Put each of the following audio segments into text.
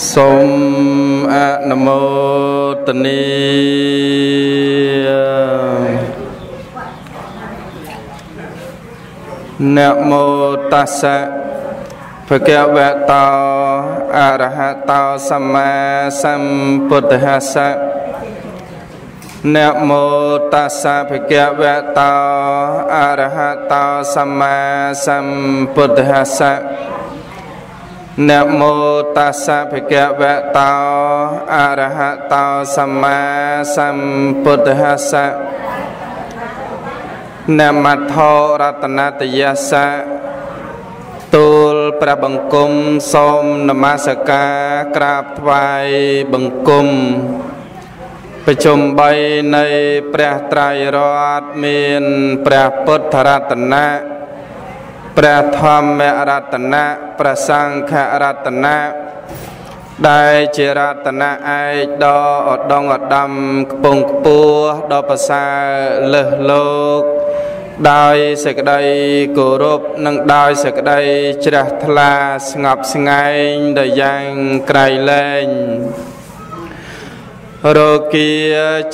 សូមអនុមោទនីនមោតស្សៈភគវតោអរហតោសម្មាសម្ពុទ្ធស្សៈនមោតស្សៈភគវតោអរហតោសម្មាសម្ពុទ្ធស្សៈ នមោតស្សៈភគវតោអរហតោសម្មាសម្ពុទ្ធស្សៈនមថោរតនតយស្សៈទូលព្រះបង្គំសូមនមស្ការក្រាបថ្វាយបង្គំប្រជុំ3នៃព្រះត្រៃរតន៍មានព្រះពុទ្ធរតនៈ ព្រះធម្មរតនៈព្រះសង្ឃរតនៈដែលជារតនៈឯកដ៏ឧត្តមឧត្តមខ្ពង់ខ្ពស់ដ៏ប្រសើរលើសលោក ដោយសេចក្តីគោរពនិងដោយសេចក្តីជ្រះថ្លាស្ងប់ស្ងាយដោយយ៉ាងក្រៃលែង រោគា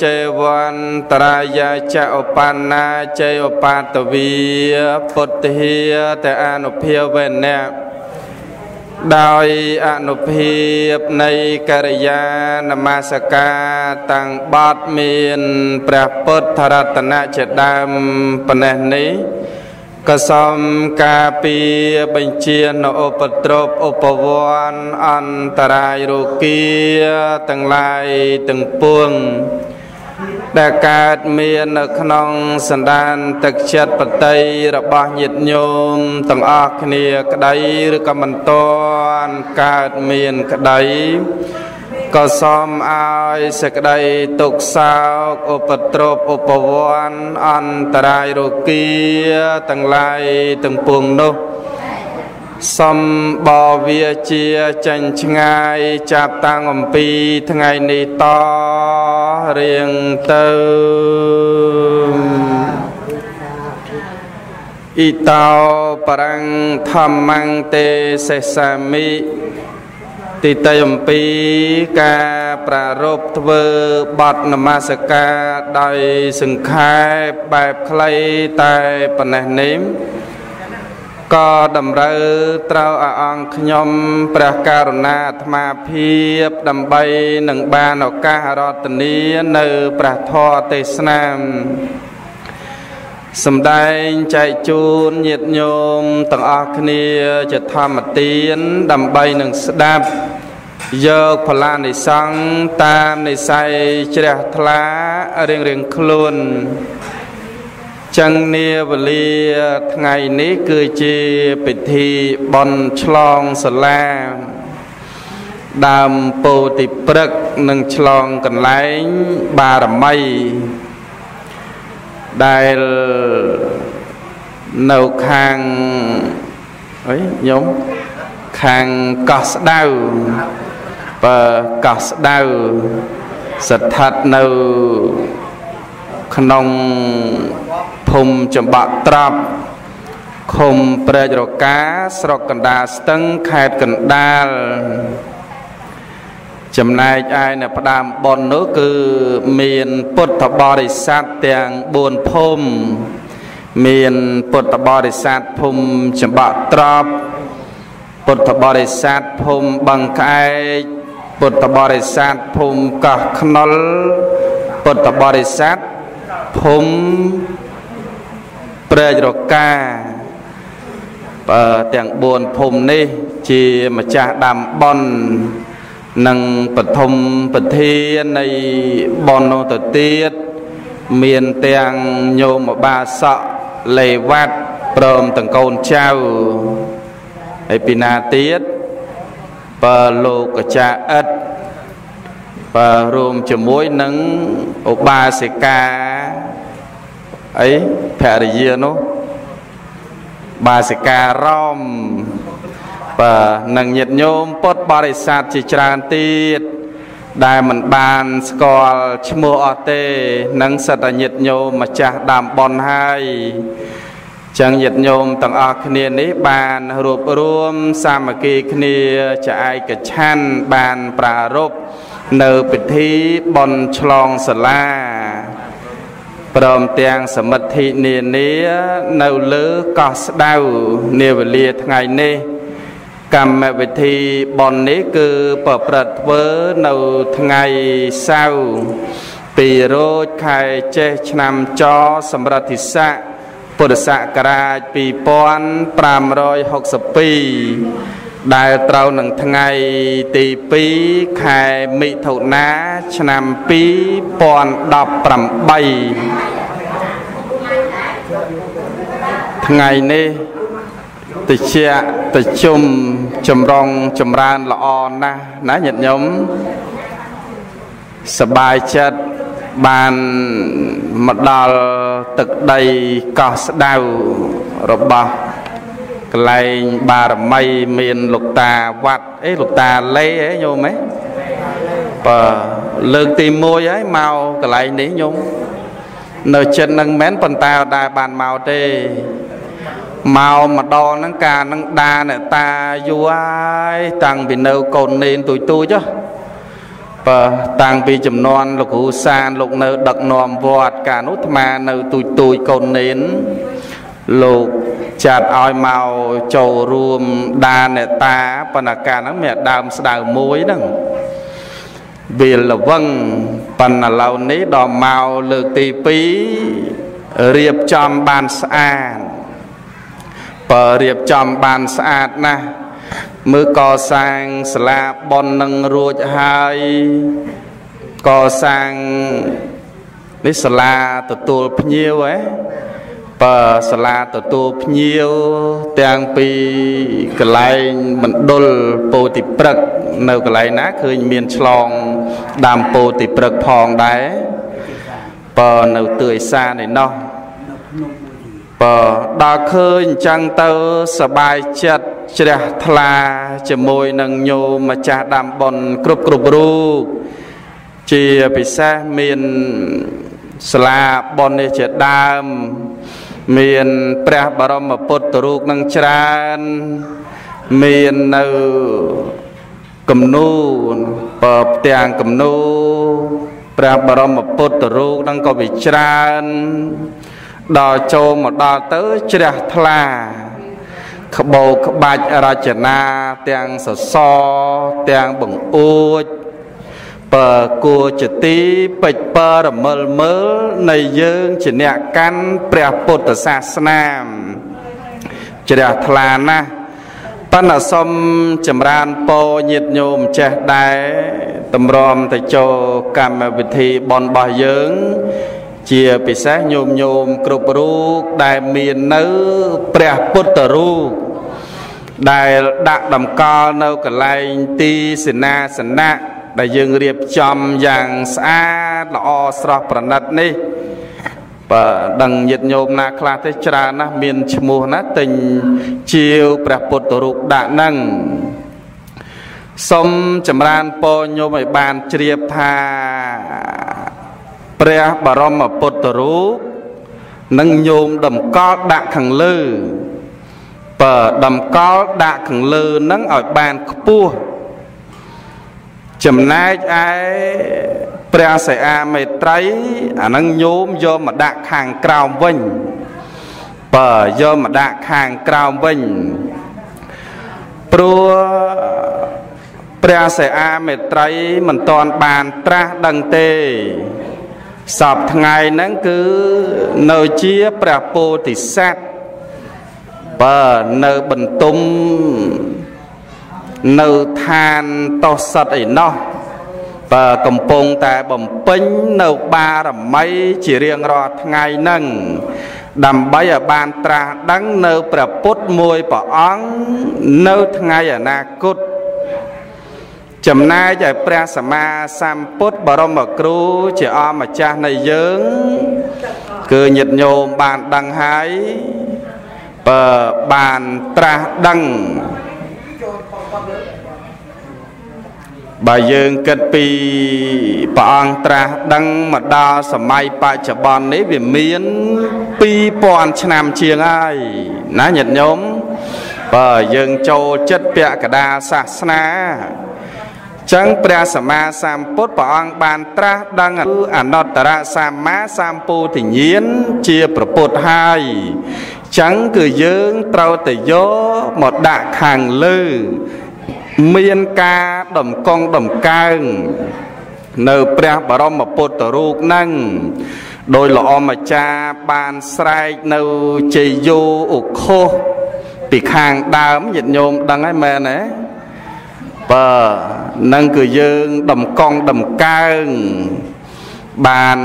ចេវន្តរាយាចឧបណ្ណាចេឧបាតវីពុទ្ធាតអនុភាវេណៈដោយអនុភាពនៃកិរិយានមស្ការតាំងបត់មានព្រះពុទ្ធរតនៈជាដើមប៉ុណ្ណេះនេះ ក៏សូមការពីបញ្ជានៅឧបទ្រពឧបវ័នអន្តរាយរោគា ទាំងឡាយទាំងពួងដែលកើតមាននៅក្នុងសន្តានទឹកចិត្តបតីរបស់ញាតិញោមទាំងអស់គ្នាក្តីឬក៏មិនតន់កើតមានក្តី ក៏សូមឲ្យសេចក្តីទុកសោកឧបទ្រពឧបវ័នអន្តរាយរោគាទាំងឡាយទាំងពួងនោះសំបវាជាចាញ់ឆ្ងាយចាប់តាំងអំពីថ្ងៃនេះតរៀងទៅអ៊ីតោបរੰធម្មੰទេសេសាមិ ទីតៃអំពីការប្រារព្ធធ្វើបទនមស្ការដោយសង្ខេបបែបខ្លីតែប៉ុណ្ណេះនេះក៏តម្រូវត្រូវឲ្យអង្គខ្ញុំព្រះករុណាអាត្មាភាពដើម្បីនឹងបានឱកាសរតនីនៅព្រះធម៌ទេសនា សំដែងចែកជូនញាតិញោមទាំងអស់គ្នាជាធម្មទានដើម្បីនឹងស្ដាប់យកផលានិសង្ឃតាមនិស័យជ្រះថ្លារៀងរៀងខ្លួនចឹងនាវេលាថ្ងៃនេះគឺជាពិធីបន់ឆ្លងសាលាដើមពោធិព្រឹកនិងឆ្លងកន្លែងបារមី ដែលនៅខាងអីញោមខាងកោះស្ដៅបើកោះស្ដៅស្ថិតនៅក្នុងភូមិចម្បាក់ត្រាប់ឃុំព្រែករកាស្រុកកណ្ដាលស្ទឹងខេត្តកណ្ដាល ចំណែកឯនៅផ្ដាមប៉ុននោះគឺមានពុទ្ធបរិស័ទទាំង4ភូមិមានពុទ្ធបរិស័ទភូមិចម្បាក់ត្រប់ពុទ្ធបរិស័ទភូមិបឹងក្អែកពុទ្ធបរិស័ទភូមិកោះខ្នុលពុទ្ធបរិស័ទភូមិព្រែករកាបើទាំង4ភូមិនេះ ជាម្ចាស់ដាំបន និងបឋមពធានៃបននោះទៅទៀតមានទាំងញោមបាសកលេវត្តព្រមទាំងកូនចៅហើយពីណាទៀតបើលោកចាអិតបើរួមជាមួយនឹងឧបាសិកាអីភរិយានោះបាសិការរម បាទនឹងញាតញោមពុទ្ធបរិស័ទជាច្រើនទៀតដែលមិនបានស្គាល់ឈ្មោះអត់ទេនឹងសិតតែញាតញោមម្ចាស់ដើមបនហើយចឹងញាតិញោមទាំងអស់គ្នានេះបានរួបរวมសាមគ្គីគ្នាចឯកឆ័ន្ទបានប្រារព្ធនៅពិធីបន់ឆ្លងសាលាព្រមទាំងសមិទ្ធិនានានៅលើកោះស្ដៅនាវេលាថ្ងៃនេះ កម្មវិធីបន់នេះគឺប្រព្រឹត្តធ្វើនៅថ្ងៃសៅរ៍ពីរោចខែចេសឆ្នាំចសម្រិទ្ធិស័កពុទ្ធសករាជ2562ដែលត្រូវនឹងថ្ងៃទី2ខែមិថុនាឆ្នាំ2018ថ្ងៃនេះ តិចតិជុំចម្រុងចម្រើនល្អណាស់ណាញាតិញោមសបាយចិត្តបានមកដល់ទឹកដីកោះស្ដៅរបស់កលែងបារមីមានលោកតាវត្តអេលោកតាលេហ៎ញោមហ៎បើលើកទី1ហើយមកកន្លែងនេះញោមនៅចិត្តនឹងមិនប៉ុន្តែអត់ដែរបានមកទេ មកម្ដងហ្នឹងការហ្នឹងដាអ្នកតាយូរហើយតាំងពីនៅកូននេនទួយទួយចុះបើតាំងពីចំនួនលោកគ្រូសានលោកនៅដឹកនាំវត្តកាលនោះអាត្មានៅទូចទូចកូននេនលោកចាត់ឲ្យមកចូលរួមដានអ្នកតាប៉ុន្តែកាលហ្នឹងមានដើមស្ដៅមួយហ្នឹងវាលវឹងប៉ុន្តែឥឡូវនេះដល់មកលើកទី2រៀបចំបានស្អាត បើរៀបចំបានស្អាតណាស់មើលកសាងសាលាបននឹងរួចហើយកសាងនេះសាលាទទួលភ្ញៀវហ៎បើសាលាទទួលភ្ញៀវទាំងពីកន្លែងមណ្ឌលពោធិព្រឹកនៅកន្លែងណាឃើញមានឆ្លងដើមពោធិព្រឹកផងដែរបើនៅទឿយសានឯណោះ បើដល់ឃើញអញ្ចឹងទៅសបាយចិត្តជ្រះថ្លាជាមួយនឹងញោមម្ចាស់ដាំប៉ុនគ្រប់គ្រប់រូបជាពិសេសមានសាលាប៉ុននេះជាដើម មានព្រះបរមពុទ្ធរូបនឹងច្រើនមាននៅគំនូបើផ្ទាំងគំនូព្រះបរមពុទ្ធរូបនឹងក៏វាច្រើន ដល់ចូលមកដល់ទៅជ្រះថ្លាក្បោក្បាច់រចនាទាំងសសរទាំងបង្អួចបើគួរជាទីពេចពរមិលមើលនៃយើងជាអ្នកកាន់ព្រះពុទ្ធសាសនាជ្រះថ្លាណាស់ប៉ុន្តែសុំចម្រើនពរញាតញោមចេះដែរតម្រាំទៅចូលកម្មវិធីបនរបស់យើង ជាពិសេសញោមញោមគ្រប់រូបដែលមាននៅព្រះពុទ្ធរូបដែលដាក់តម្កល់នៅកន្លែងទីសេនាសនៈដែលយើងរៀបចំយ៉ាងស្អាតល្អស្រស់ប្រណិតនេះបើដឹងញាតញោមណាខ្លះទេច្រើនណាស់មានឈ្មោះណាទិញជាវព្រះពុទ្ធរូបដាក់ហ្នឹងសូមចម្រើនពរញោមឲ្យបានជ្រាបថា ព្រះបរមពុទ្ធរូបនិងញោមតម្កល់ដាក់ខាងលើបើតម្កល់ដាក់ខាងលើនឹងឲ្យបានខ្ពស់ចំណែកឯព្រះសិអាមេត្រីអានឹងញោមយកមកដាក់ខាងក្រោមវិញបើយកមកដាក់ខាងក្រោមវិញព្រោះព្រះសិអាមេត្រីមិនតាន់បានត្រាស់ដឹងទេ សពថ្ងៃហ្នឹងគឺនៅជាព្រះពោធិសត្វបើនៅបន្ទុំនៅឋានតោសិតឯណោះបើកំពុងតែបំពេញនៅបារមីជារៀងរាល់ថ្ងៃហ្នឹងដើម្បីឲ្យបានត្រាស់ដឹងនៅព្រះពុទ្ធមួយព្រះអង្គនៅថ្ងៃអនាគត ចំណែកឲ្យព្រះសម្មាសម្ពុទ្ធបរមគ្រូជាអម្ចាស់នៃយើង គឺញាតិញោមបានដឹងហើយបើបានត្រាស់ដឹងបើយើងគិតពីព្រះអង្គត្រាស់ដឹងមកដល់សម័យបច្ចុប្បន្ននេះវាមាន2000ឆ្នាំជាងហើយណាញាតិញោមបើយើងចូលចិត្តពាក្យកដាសាសនា ចឹងព្រះសម្មាសម្ពុទ្ធព្រះអង្គបានត្រាស់ដឹងអនុត្តរសម្មាសម្ពុទ្ធញ្ញាណជាប្រពុតហើយចឹងគឺយើងត្រូវតែយកមកដាក់ខាងលើមានការដំកងដំកើងនៅព្រះបរមពុទ្ធរូបនឹងដោយល្អម្ចាស់បានស្រែកនៅជ័យយោអុខុសពីខាងដើមញាតិញោមដឹងហើយមែនទេ បើនឹងគឺយើងដំកងដំកើងបាន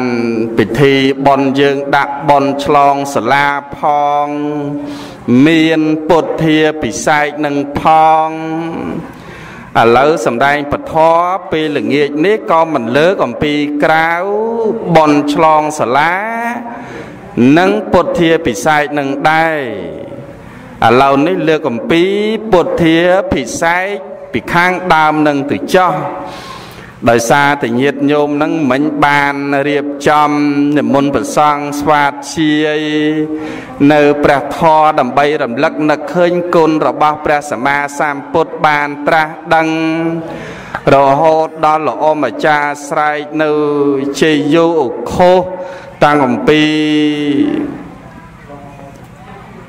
ពិធីបន់យើងដាក់បន់ឆ្លងសាលាផង មានពុទ្ធាពិស័យនឹងផងឥឡូវសំដែងពធពេលល្ងាចនេះក៏មិនលើកអំពីក្រៅបនឆ្លងសាលានិងពុទ្ធាពិស័យនឹងដែរឥឡូវនេះលើកអំពីពុទ្ធាពិស័យ ពីខាងដើមនឹងទៅចោះដោយសារតែញាតញោមនឹងមិញបានរៀបចំនិមន្តប្រសង់ស្វាតជាយនៅព្រះធម៌ដើម្បីរំលឹកនឹកឃើញគុណរបស់ព្រះសម្មាសម្ពុទ្ធបានត្រាស់ដឹងរហូតដល់ល្អម្ចាស់ស្រែកនៅជ័យយោឧខុសតាំងអំពី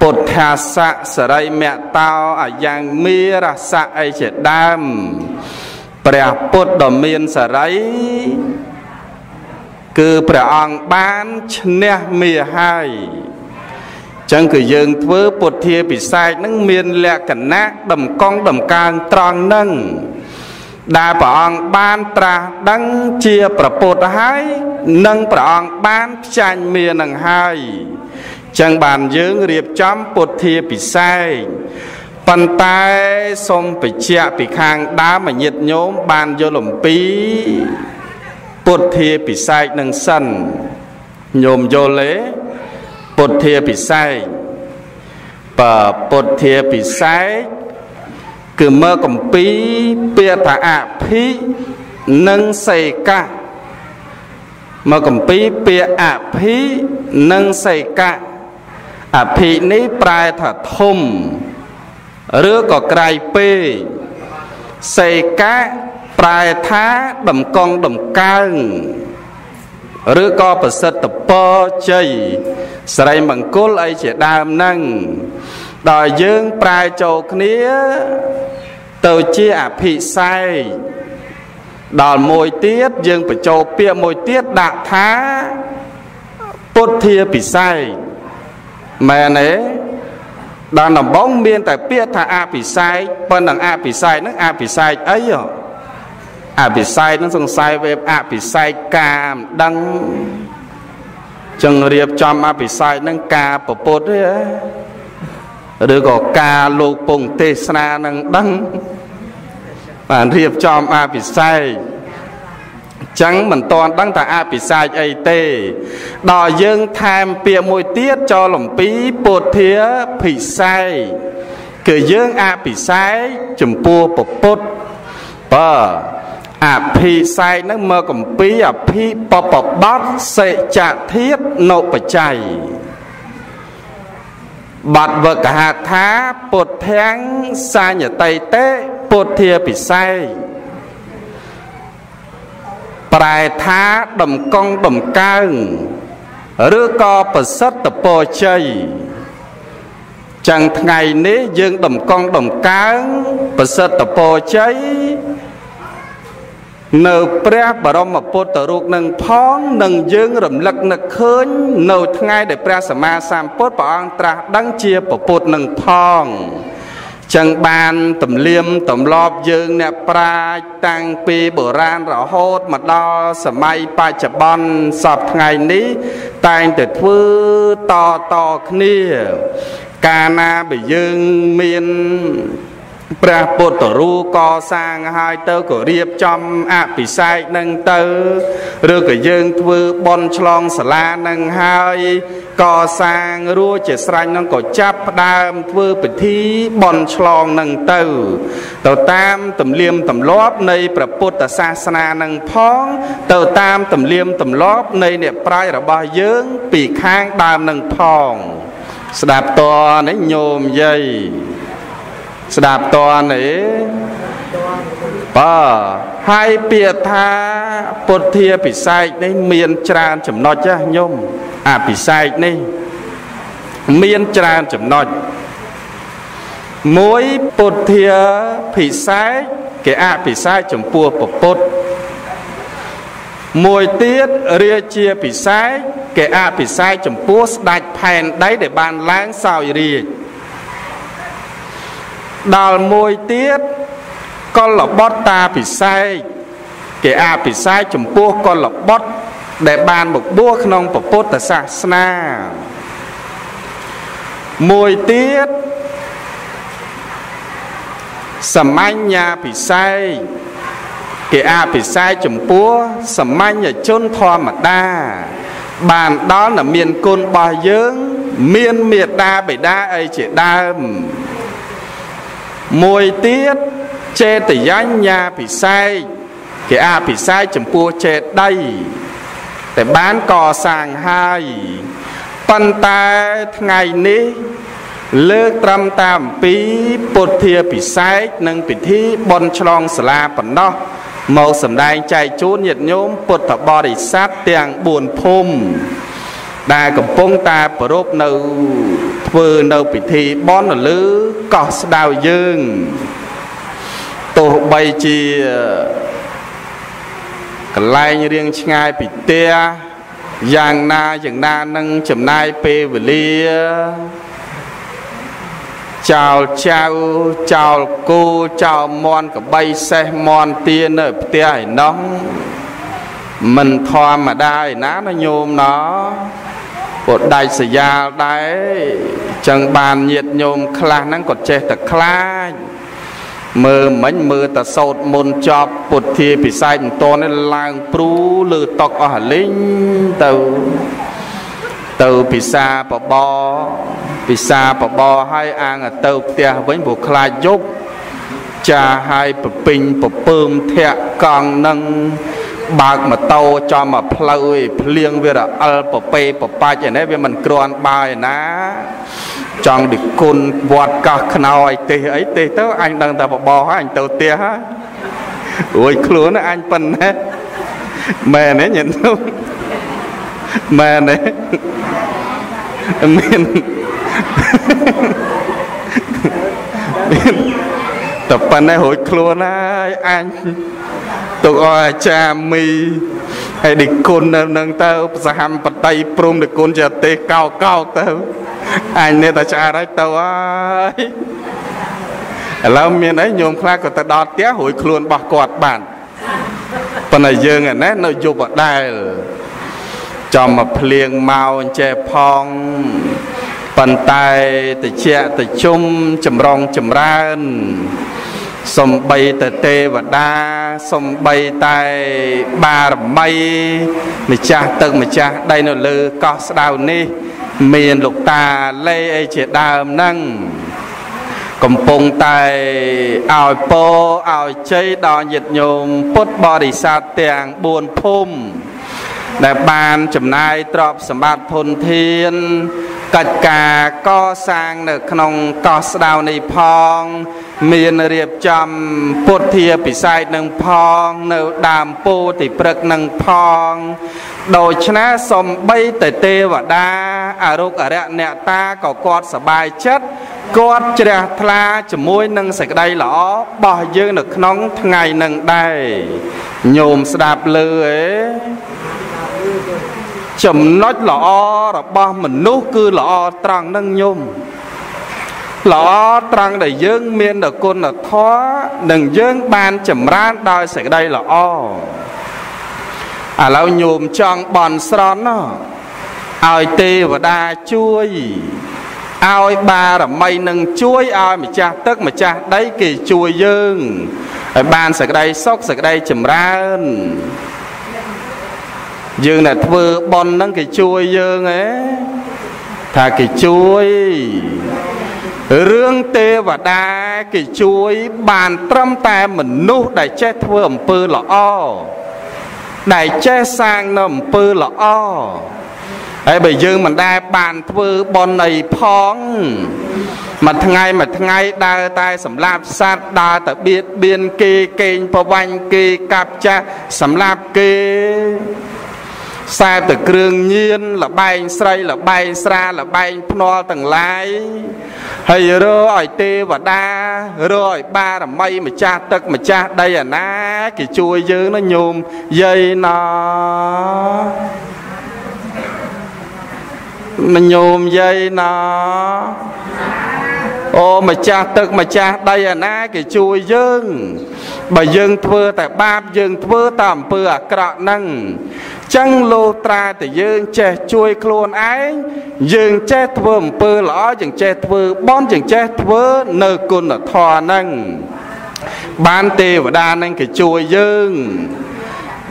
ពុទ្ធាស័កសរិមតោអាយ៉ាងមីរស័កអីជាដើមព្រះពុទ្ធដ៏មានសារីគឺព្រះអង្គបានឈ្នះមាហើយចឹងគឺយើងធ្វើពុទ្ធាពិសេសនឹងមានលក្ខណៈដំកងដំកើងត្រង់នឹងដែលព្រះអង្គបានត្រាស់ដឹងជាប្រពុតហើយនិងព្រះអង្គបានផ្ចាញ់មានឹងហើយ ចឹងបានយើងរៀបចំពុទ្ធាពិសេសប៉ុន្តែសូមបញ្ជាក់ពីខាងដើមអញាតញោមបានយល់អំពី ពុទ្ធាពិស័យនឹងសិនញោមយល់ទេពុទ្ធាពិស័យបើពុទ្ធាពិស័យគឺមើកំពីពាក្យថាអភិនិងសេកាមកកំពីពាក្យអភិនិងសេកា អភិនេះប្រែថាធំឬក៏ក្រៃពេកសេកាប្រែថាដំកងដំកើងឬក៏ប្រសិទ្ធពរជ័យស្រីមង្គលអីជាដើមហ្នឹងដល់យើងប្រែចូលគ្នាទៅជាអភិសេកដល់មួយទៀតយើងបញ្ចូលពាក្យមួយទៀតដាក់ថាពុទ្ធាពិសេស មែនទេដល់ដំបងមានតែពាក្យថាអភិសេកប៉ុន្តែអភិសេកហ្នឹងអភិសេកអីអភិសេកហ្នឹងសង្ស័យវាអភិសេកកាមដឹងចឹងរៀបចំអភិសេកហ្នឹងការប្រពុតទេឬក៏ការលោកពងទេសនានឹងដឹងបានរៀបចំអភិសេក ចឹងមិនតាន់ដឹងថាអភិសាចអីទេដល់យើងថែមពាក្យមួយទៀតចូលអំពីពុទ្ធាភិសេកគឺយើងអភិសេកចំពោះពពុទ្ធបើអភិសេកនឹងមកកំពីអភិបបបតសេចធាតនុបច្ច័យបាត់វកហថាពុទ្ធាំងសញ្ញតៃតេពុទ្ធាពិសេស ប្រែថាដំកងដំកើងឬក៏ប្រសិទ្ធពរជ័យចឹងថ្ងៃនេះយើងដំកងដំកើងប្រសិទ្ធពរជ័យនៅព្រះបរមពុទ្ធរូបនឹងផងនឹងយើងរំលឹកនឹកឃើញ នៅថ្ងៃដែលព្រះសម្មាសម្ពុទ្ធព្រះអង្គត្រាស់ដឹងជាពុទ្ធនឹងផង ចឹងបានទំលៀមទម្លាប់យើងអ្នកប្រាជ្ញតាំងពីបុរាណរហូតមកដល់សម័យបច្ចុប្បន្នសពថ្ងៃនេះ តែងតែធ្វើតតគ្នា កាលណាបើយើងមាន ព្រះពុទ្ធរូកសាងហើយទៅក៏រៀបចំអភិសេកនឹងទៅឬក៏យើងធ្វើបន់ឆ្លងសាលានឹងហើយកសាងរួចជាស្រេចនឹងក៏ចាប់ផ្ដើមធ្វើពិធីបន់ឆ្លងនឹងទៅទៅតាមទំនៀមទម្លាប់នៃព្រះពុទ្ធសាសនានឹងផងទៅតាមទំនៀមទម្លាប់នៃអ្នកប្រាជ្ញរបស់យើងពីខាងដើមនឹងផង ស្ដាប់តនេះញោមយាយ ស្ដាប់តនេះបើហើយពាក្យថាពុទ្ធាពិស័យនេះមានច្រើនចំណុចចាញោមអភិស័យនេះមានច្រើនចំណុចមួយពុទ្ធាភិស័យគេអភិស័យចំពោះពុទ្ធមួយទៀតរាជាពិស័យគេអភិស័យចំពោះស្ដេចផែនដីដែលបានឡើងសោយរាជ ដល់មួយទៀតកុលបុត្រតាពិសេសគេអភិសេកចំពោះកុលបុត្រដែលបានមកបួសក្នុងពុទ្ធសាសនាមួយទៀតសមញ្ញាពិសេសគេអភិសេកចំពោះសមញ្ញជនធម្មតា បានដល់តែមានគុណរបស់យើង មានមេត្តាបិតាអីជាដើម មួយទៀតចេតយញ្ញាពិសេសគេអភិសេកចំពោះចេតដីតែបានកសាងហើយប៉ុន្តែថ្ងៃនេះ លើកត្រឹមតែអំពីពុទ្ធាពិសេសនិងពិធីបន់ឆ្លងសាលាប៉ុណ្ណោះមកសម្ដែងចែកជូនញាតិញោមពុទ្ធបរិស័ទទាំង4ភូមិដែលកំពុងតែប្រពនៅ ធ្វើនៅពិធីបន់នៅលើកោះស្ដៅយើងទោះបីជាកន្លែងរៀងឆ្ងាយពីផ្ទះយ៉ាងណាយ៉ាងណានឹងចំណាយពេលវេលាចោលចៅចោលគោចោលមន់កបីសេះមន់ទានៅផ្ទះឯណោះមិនធម្មតាឯណាណាញោមណោ ពុទ្ធដាច់សយាលដែរចឹងបានញាតញោមខ្លះហ្នឹងក៏ចេះតែខ្លាចមើលមិញមើលតសោតមុនចប់ពុទ្ធាពិស័យមិនតនេះឡើងព្រូលើតុកអស់លីងទៅទៅពិសាបបពិសាបបឲ្យអាងទៅផ្ទះវិញព្រោះខ្លាចយប់ចាឲ្យប្រពេញប្រពើមធាក់កង់នឹង បើកម៉ូតូចំមកផ្លូវឯភ្លៀងវារអិលប្រពេប្របាច់ឯនេះវាមិនក្រាន់បើឯណា ចង់ដឹកគុណវត្តកោះខ្នោឲ្យទេសអីទេសទៅអញដឹងតែបបោហើយអញទៅផ្ទះហើយរួយខ្លួនអញប៉ុណ្ណេះមែនទេញាតិញោមមែនទេមានមានតែប៉ុណ្ណេះរួចខ្លួនហើយអញ ទុកឲ្យអាចារ្យមីហើយដឹកគុណនៅនឹងទៅសហមបតីព្រមដឹកគុណជាទេសកោកោទៅអញនេះតែឆ្អាតហើយទៅហើយឥឡូវមានអីញោមខ្លះក៏ទៅដល់ផ្ទះរួយខ្លួនរបស់គាត់បានប៉ុន្តែយើងឯណេះនៅយប់អដែលចំមកភ្លៀងមកអញ្ចេះផងប៉ុន្តែតិចតិជុំចម្រងចម្រើន សំបីតែទេវតាសំបីតែបារមីម្ចាស់ទឹកម្ចាស់ដីនៅលើកោះស្ដៅនេះ មានលោកតាលេអីជាដើមហ្នឹងកំពុងតែឲ្យពោឲ្យជ័យដល់ញាតិញោមពុទ្ធបរិស័ទទាំង4ភូមិដែលបានចំណាយទ្រព្យសម្បត្តិធនធាន កិច្ចការកសាងនៅក្នុងកោះស្ដៅនេះផង មានរៀបចំពុទ្ធាពិស័យនឹងផង នៅដើមពោធិព្រឹកនឹងផងដូច្នេះសំបីតែទេវតាអរុគអរិយអ្នកតាក៏គាត់សបាយចិត្តគាត់ជ្រះថ្លាជាមួយនឹងសេចក្តីល្អរបស់យើងនៅក្នុងថ្ងៃនឹងដែរញោមស្ដាប់លើអេ ចំណុចល្អរបស់មនុស្សគឺល្អត្រង់នឹងញោមល្អត្រង់ដែលយើងមានដល់គុណធម៌និងយើងបានចម្រើនដោយសេចក្តីល្អឥឡូវញោមចង់បន់ស្រន់ឲ្យទេវតាជួយឲ្យបារមីនឹងជួយឲ្យម្ចាស់ទឹកម្ចាស់ដីគេជួយយើងឲ្យបានសេចក្តីសុខសេចក្តីចម្រើន យើងដែលធ្វើបន់ហ្នឹងគេជួយយើងហ៎ថាគេជួយរឿងទេវតាគេជួយបានត្រឹមតែមនុស្សដែលចេះធ្វើអំពើល្អដែលចេះសាងនៅអំពើល្អហើយបើយើងមិនដែលបានធ្វើបន់អីផងមួយថ្ងៃមួយថ្ងៃដើរតែសម្លាប់សត្វដើរតែបៀតបៀនគេកេងប្រវាញ់គេកាប់ចាស់សម្លាប់គេ ខ្សែទៅគ្រឿងញៀនលបែងស្រីលបែងស្រាលបែងភ្នាល់ទាំងឡាយហើយរកឲ្យទេវតារកឲ្យបារមីម្ចាស់ទឹកម្ចាស់ដីអាណាគេជួយយើងណាញោមយាយណាមញោមយាយណា អូម្ចាស់ទឹកម្ចាស់ដីអាណាគេជួយយើងបើយើងធ្វើតែបាបយើងធ្វើតែអំពើអាក្រក់ហ្នឹងចឹងលោត្រាតែយើងចេះជួយខ្លួនឯងយើងចេះធ្វើអំពើល្អយើងចេះធ្វើបន់យើងចេះធ្វើនៅគុណធម៌ហ្នឹងបានទេវតានឹងគេជួយយើង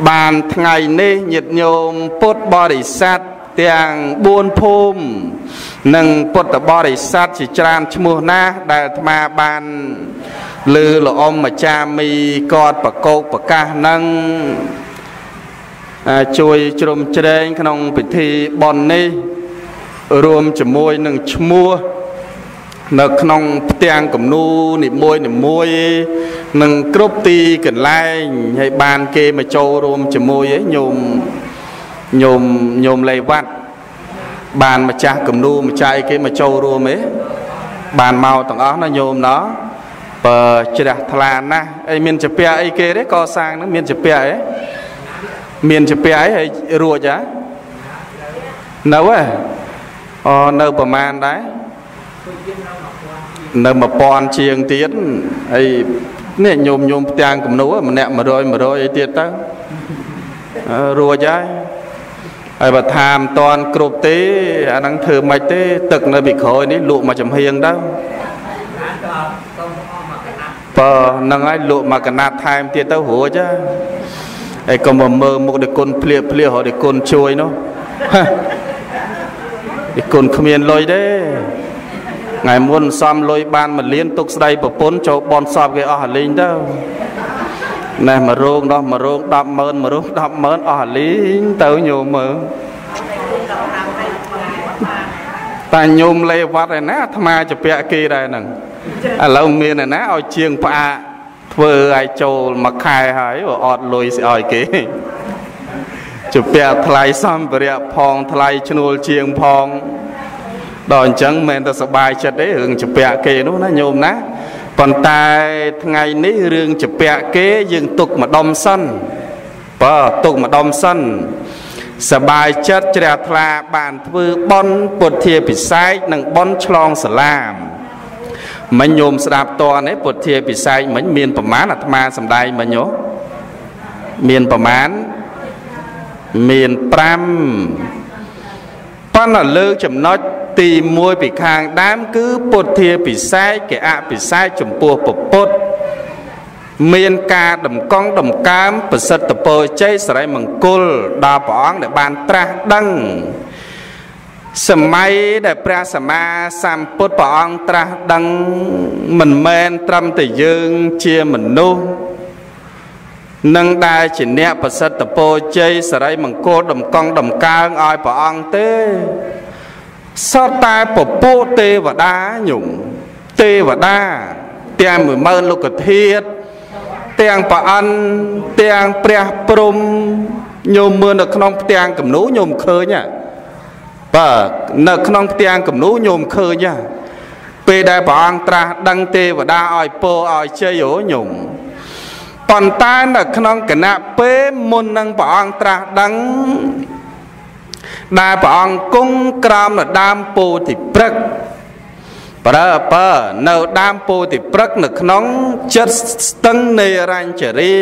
បានថ្ងៃនេះញាតិញោមពុទ្ធបរិស័ទ ទាំង4ភូមិនិងពុទ្ធបរិស័ទជាច្រើនឈ្មោះណាស់ដែលអាត្មាបានលើល្អមអាចារ្យមីគាត់ប្រកោកប្រកាសនឹងជួយជ្រោមជ្រែងក្នុងពិធីបន់នេះរួមជាមួយនឹងឈ្មោះនៅក្នុងផ្ទាំងគំនូនីមួយនីមួយនឹងគ្រប់ទីកន្លែងហើយបានគេមកចូលរួមជាមួយឯងញោម ញោមញោមលេវ៉ាត់បានម្ចាស់គំនូម្ចាស់អីគេមកចូលរួមឯងបានមកទាំងអស់ណាញោមណោះបើជ្រះថ្លាណាស់អីមានជាពាក់អីគេទេកសាងហ្នឹងមានជាពាក់អីមានជាពាក់អីហើយរួចហ៎នៅហ៎អូនៅប្រមាណដែរនៅ1000ជាងទៀតហើយនេះញោមញោមផ្ទាំងគំនូម្នាក់100 100អីទៀតទៅរួចហើយ ហើយបើថាមិនតាន់គ្រប់ទេអាហ្នឹងធ្វើមិនទេ ទឹកនៅពីក្រោយនេះលក់មកចំហៀងទៅបើហ្នឹងហើយលក់មកកណាត់ថែមទៀតទៅរួចហើយកុំមកមើលមុខដេគុណភ្លៀភ្លៀរហៅដេគុណជួយនោះដេគុណគ្មានលុយទេថ្ងៃមុនសំលុយបានមួយលានទុកស្ដីប្រពន្ធចូលបនសពគេអស់អាលីងទៅ ណេះមួយរោងនោះមួយរោង10ម៉ឺនមួយរោង10ម៉ឺនអស់លីងទៅញោមមើលតែញោមលេវត្តឯណាអាត្មាជពាក់គេដែរហ្នឹងឥឡូវមានឯណាឲ្យជាងផ្អាកធ្វើឲ្យចូលមួយខែហើយអត់លុយស្អោយគេជពាក់ថ្លៃសម្ភារៈផងថ្លៃឈ្នួលជាងផងដល់អញ្ចឹងមិនតែសុបាយចិត្តទេរឿងជពាក់គេនោះណាញោមណា ប៉ុន្តែថ្ងៃនេះរឿងជពាក់គេយើងទុកម្ដុំសិនបើទុកម្ដុំសិនសបាយចិត្តជ្រះថ្លាបានធ្វើបន់ពុទ្ធាពិសេសនិងបន់ឆ្លងសាឡាមមិញញោមស្ដាប់តនេះពុទ្ធាពិសេសមិញមានប្រមាណអាត្មាសំដែងមិញញោមានប្រមាណមាន5ប៉ុន្តែលើកចំណុច ទី1ពីខាងដើមគឺពុទ្ធាពិសេសគេអពិសេសចំពោះពពុទ្ធមានការដំកង់ដំកើមប្រសិទ្ធពរជ័យសរិមង្គលដល់ព្រះអង្គដែលបានត្រាស់ដឹងសម័យដែលព្រះសម្មាសម្ពុទ្ធព្រះអង្គត្រាស់ដឹងមិនមែនត្រឹមតែយើងជាមនុស្សនឹងដែលជាអ្នកប្រសិទ្ធពរជ័យសរិមង្គលដំកង់ដំកើងឲ្យព្រះអង្គទេ សតតែពពួកទេវតាញោមទេវតាទាំង10000លោកធាតុទាំងប្រអិនទាំងព្រះព្រំញោមមើលនៅក្នុងផ្ទាំងគំនូញោមឃើញហ่ะបាទនៅក្នុងផ្ទាំងគំនូញោមឃើញហ่ะពេលដែលព្រះអង្គត្រាស់ដឹងទេវតាឲ្យពរឲ្យជ័យអូញោមប៉ុន្តែនៅក្នុងគណៈពេលមុននឹងព្រះអង្គត្រាស់ដឹង ដែលព្រះអង្គគង់ក្រោមនៅដើមពោធិព្រឹក្សប្រើបើនៅដើមពោធិព្រឹកនៅក្នុងចិត្តស្ទឹងនៃរញ្ជរា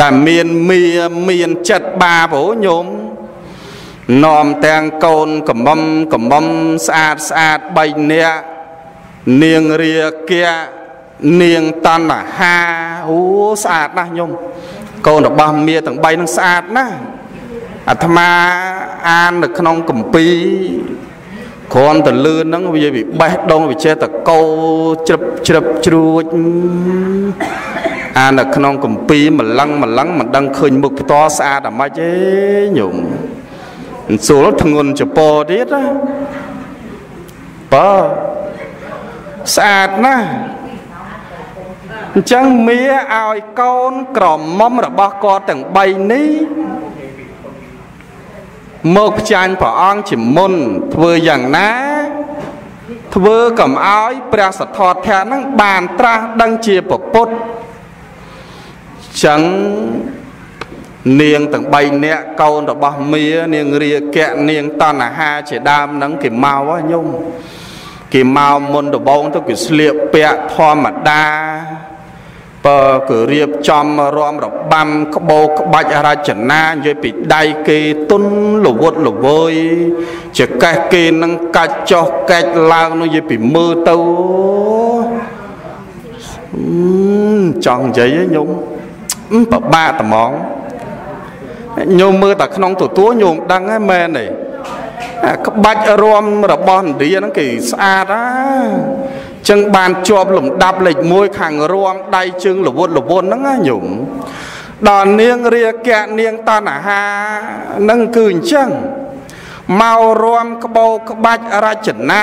ដែលមានមាមានចិត្តបាបអូញោមនាំទាំងកូនកំមុំកំមុំស្អាតស្អាត3នាក់នាងរាគៈនាងតណ្ហាអូស្អាតណាស់ញោមកូនរបស់មាទាំង3នឹងស្អាតណាស់ អាត្មាអាននៅក្នុងកម្ពីពគ្រាន់តែលឿនហ្នឹងវាវាបេះដូងវាចេះតែកោជ្រឹបជ្រឹបជ្រួចអានៅក្នុងកម្ពីម្លឹងម្លឹងមិនដឹងឃើញមុខផ្ទាល់ស្អាតអាម៉េចទេញោមអញ្សូលធ្ងន់ចពោទៀតណាបើស្អាតណាស់អញ្ចឹងមាឲ្យកូនក្រមុំរបស់គាត់ទាំង3នេះ មកផ្ចាញ់ព្រះអង្គជាមុនធ្វើយ៉ាងណាធ្វើកំឲ្យព្រះសទ្ធត្ថៈនឹងបានត្រាស់ដឹងជាពពុទ្ធចឹងនាងទាំង3នាក់កូនរបស់មា នាងរាគៈនាងតណ្ហាជាដើមហ្នឹងគេមកហ៎ញោមគេមកមុនដំបងទៅគេស្លៀកពាក់ធម្មតា បើគឺរៀបចំរំរបាំក្បោក្បាច់រចនានិយាយពីដៃគេទុនលវត់លវើយចកេះគេនឹងកាច់ចោះកាច់ឡើងនោះនិយាយពីមើលទៅចង់និយាយញោមពិបាកត្មងញោមមើលតែក្នុងទទួលញោមដឹងហើយមែនទេក្បាច់រំរបស់ឥណ្ឌាហ្នឹងគេស្អាតណា ចឹងបានជាប់លំដាប់លេខ1ខាងរំដៃជើងលវត់លវន់ហ្នឹងណាញោមដល់នាងរាគៈនាងតណ្ហាហ្នឹងគឺអញ្ចឹងមករំក្បោក្បាច់រចនា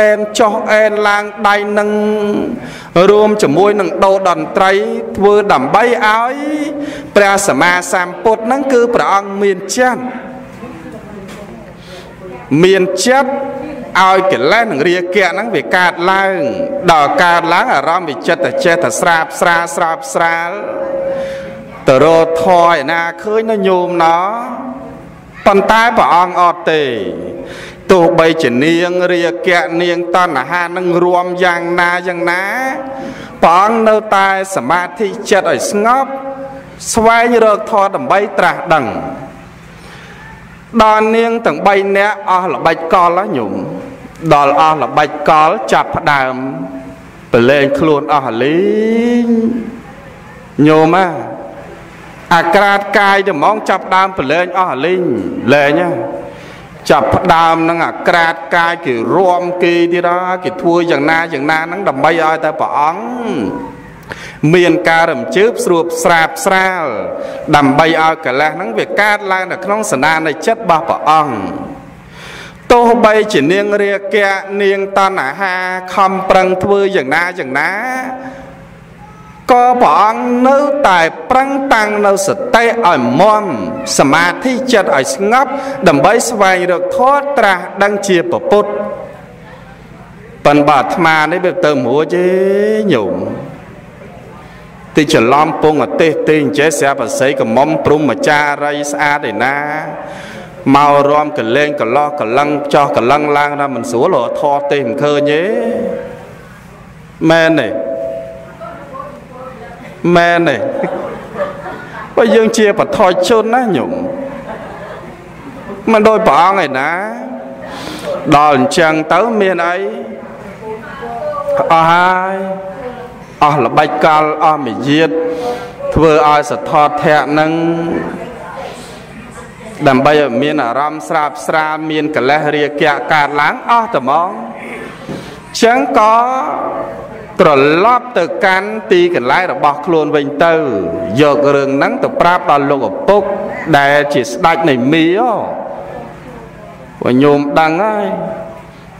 អែនចុះអែនឡើងដៃនឹងរួមជាមួយនឹងដោតន្ត្រីធ្វើដើម្បីឲ្យព្រះសម្មាសម្ពុទ្ធហ្នឹងគឺព្រះអង្គមានចិត្តមានចិត្ត ឲ្យកិលេសនិងរាគៈហ្នឹងវាកើតឡើងដល់កើតឡើងអារម្មណ៍វិចិត្តចេះតែស្រាបស្រាលស្រាបស្រាលទៅរកធរឯណាឃើញនៅញោមណោប៉ុន្តែព្រះអង្គអត់ទេទោះបីជានាងរាគៈនាងតណ្ហានឹងរួមយ៉ាងណាយ៉ាងណាព្រះអង្គនៅតែសមាធិចិត្តឲ្យស្ងប់ស្វែងរកធម៌ដើម្បីត្រាស់ដឹងដល់នាងទាំង3នាក់អស់ល្បិចកលញោម ដល់អស់ល្បិចកលចាប់ផ្ដើមប្រឡែងខ្លួនអស់លីងញោមអាអាក្រាតកាយទៅហ្មងចាប់ដើមប្រឡែងអស់អាលីងលែងចាប់ផ្ដើមនឹងអាក្រាតកាយគេរួមគេទៀតគេធ្វើយ៉ាងណាយ៉ាងណាហ្នឹងដើម្បីឲ្យតែព្រះអង្គមានការរំជើបស្រួបស្រាបស្រាល ដើម្បីឲ្យកលេសហ្នឹងវាកើតឡើងនៅក្នុងសនានៃចិត្តរបស់ព្រះអង្គ ទោះបីជានាងរាគៈនាងតណ្ហាខំប្រឹងធ្វើយ៉ាងណាយ៉ាងណាក៏ព្រះអង្គនៅតែប្រឹងតាំងនៅសតិឲ្យមមសមាធិចិត្តឲ្យស្ងប់ដើម្បីស្វែងរកធម៌ត្រាស់ដឹងជាពពុទ្ធប៉ិនបើអាត្មានេះវាទៅរួចទេញោមទីច្រឡំពងអទេសទេអញ្ចេះស្រាប់អាស័យកំមុំព្រំអាចារ្យស្អាតឯណា មករំកលែងកលោះកលឹងចោះកលឹងឡើងថាមិនស្រួលរធរទេមិនឃើញទេមែនទេមែនទេបើយើងជាបថយជនណាញោមមិនដោយព្រះអង្គឯណាដល់អញ្ចឹងទៅមានអីអស់ហើយអស់ល្បិចកលអស់មយាទធ្វើឲ្យសទ្ធធៈនឹង ដើម្បីឲ្យមានអារម្មណ៍ស្រាបស្រាលមានកលេសរាគៈកើតឡើងអស់តែហ្មងចឹងក៏ត្រឡប់ទៅកាន់ទីកន្លែងរបស់ខ្លួនវិញទៅ យករឿងហ្នឹងទៅប្រាប់ដល់លោកឪពុកដែលជាស្ដេចនៃមីអូញោមដឹងហើយ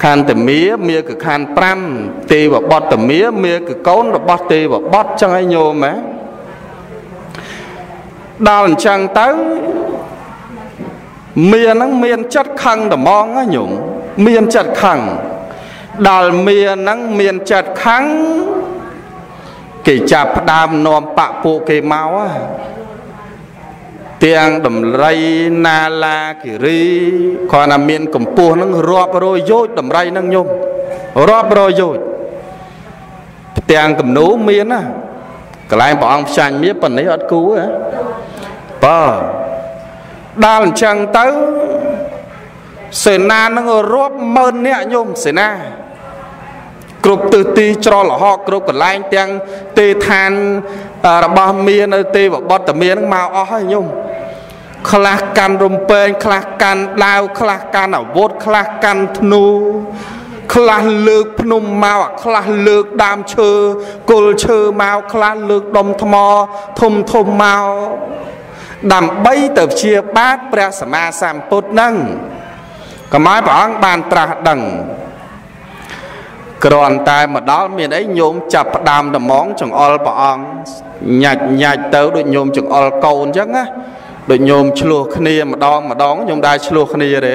ខន្តិមាមាគឺខណ្ឌ5ទេវបុត្រមាមាគឺកូនរបស់ទេវបុត្រចឹងហើយញោមហ៎ដល់អញ្ចឹងទៅ មាហ្នឹងមានចិត្តខឹងត្មងណាញោមមានចិត្តខឹងដល់មានហ្នឹងមានចិត្តខឹងគេចាប់ផ្ដើមនាំបពពួកគេមកទាំងដំរីណាឡាគិរីគ្រាន់តែមានកម្ពស់ហ្នឹងរាប់រយយោជដំរីហ្នឹងញោមរាប់រយយោជផ្ទាំងគំនូមានណាកន្លែងព្រះអង្គផ្សាញ់មានប៉ុណ្នេះអត់គូហ៎បើ ដល់អញ្ចឹងទៅសេនានឹងរាប់ម៉ឺននាក់ញោមសេនាគ្រប់ទិសទីច្រលហកគ្រប់កន្លែងទាំងទេឋានរបស់មាននៅទេវបុត្រមាននឹងមកអស់ហើយញោមខ្លះកាន់រំពេងខ្លះកាន់ដាវខ្លះកាន់អាវុធខ្លះកាន់ធ្នូខ្លះលើកភ្នំមកអាខ្លះលើកដើមឈើគល់ឈើមកខ្លះលើកដុំថ្មធំធំមក ដើម្បីទៅព្យាបាទព្រះសម្មាសម្ពុទ្ធនឹងកុំឲ្យព្រះអង្គបានត្រាស់ដឹងគ្រាន់តែមកដល់មានអីញោមចាប់ផ្ដើមដំងចង្អុលព្រះអង្គញាច់ញាច់ទៅដូចញោមចង្អុលកូនអញ្ចឹងណាដូចញោមឆ្លោះគ្នាម្ដងម្ដងញោមដែរឆ្លោះគ្នាទេ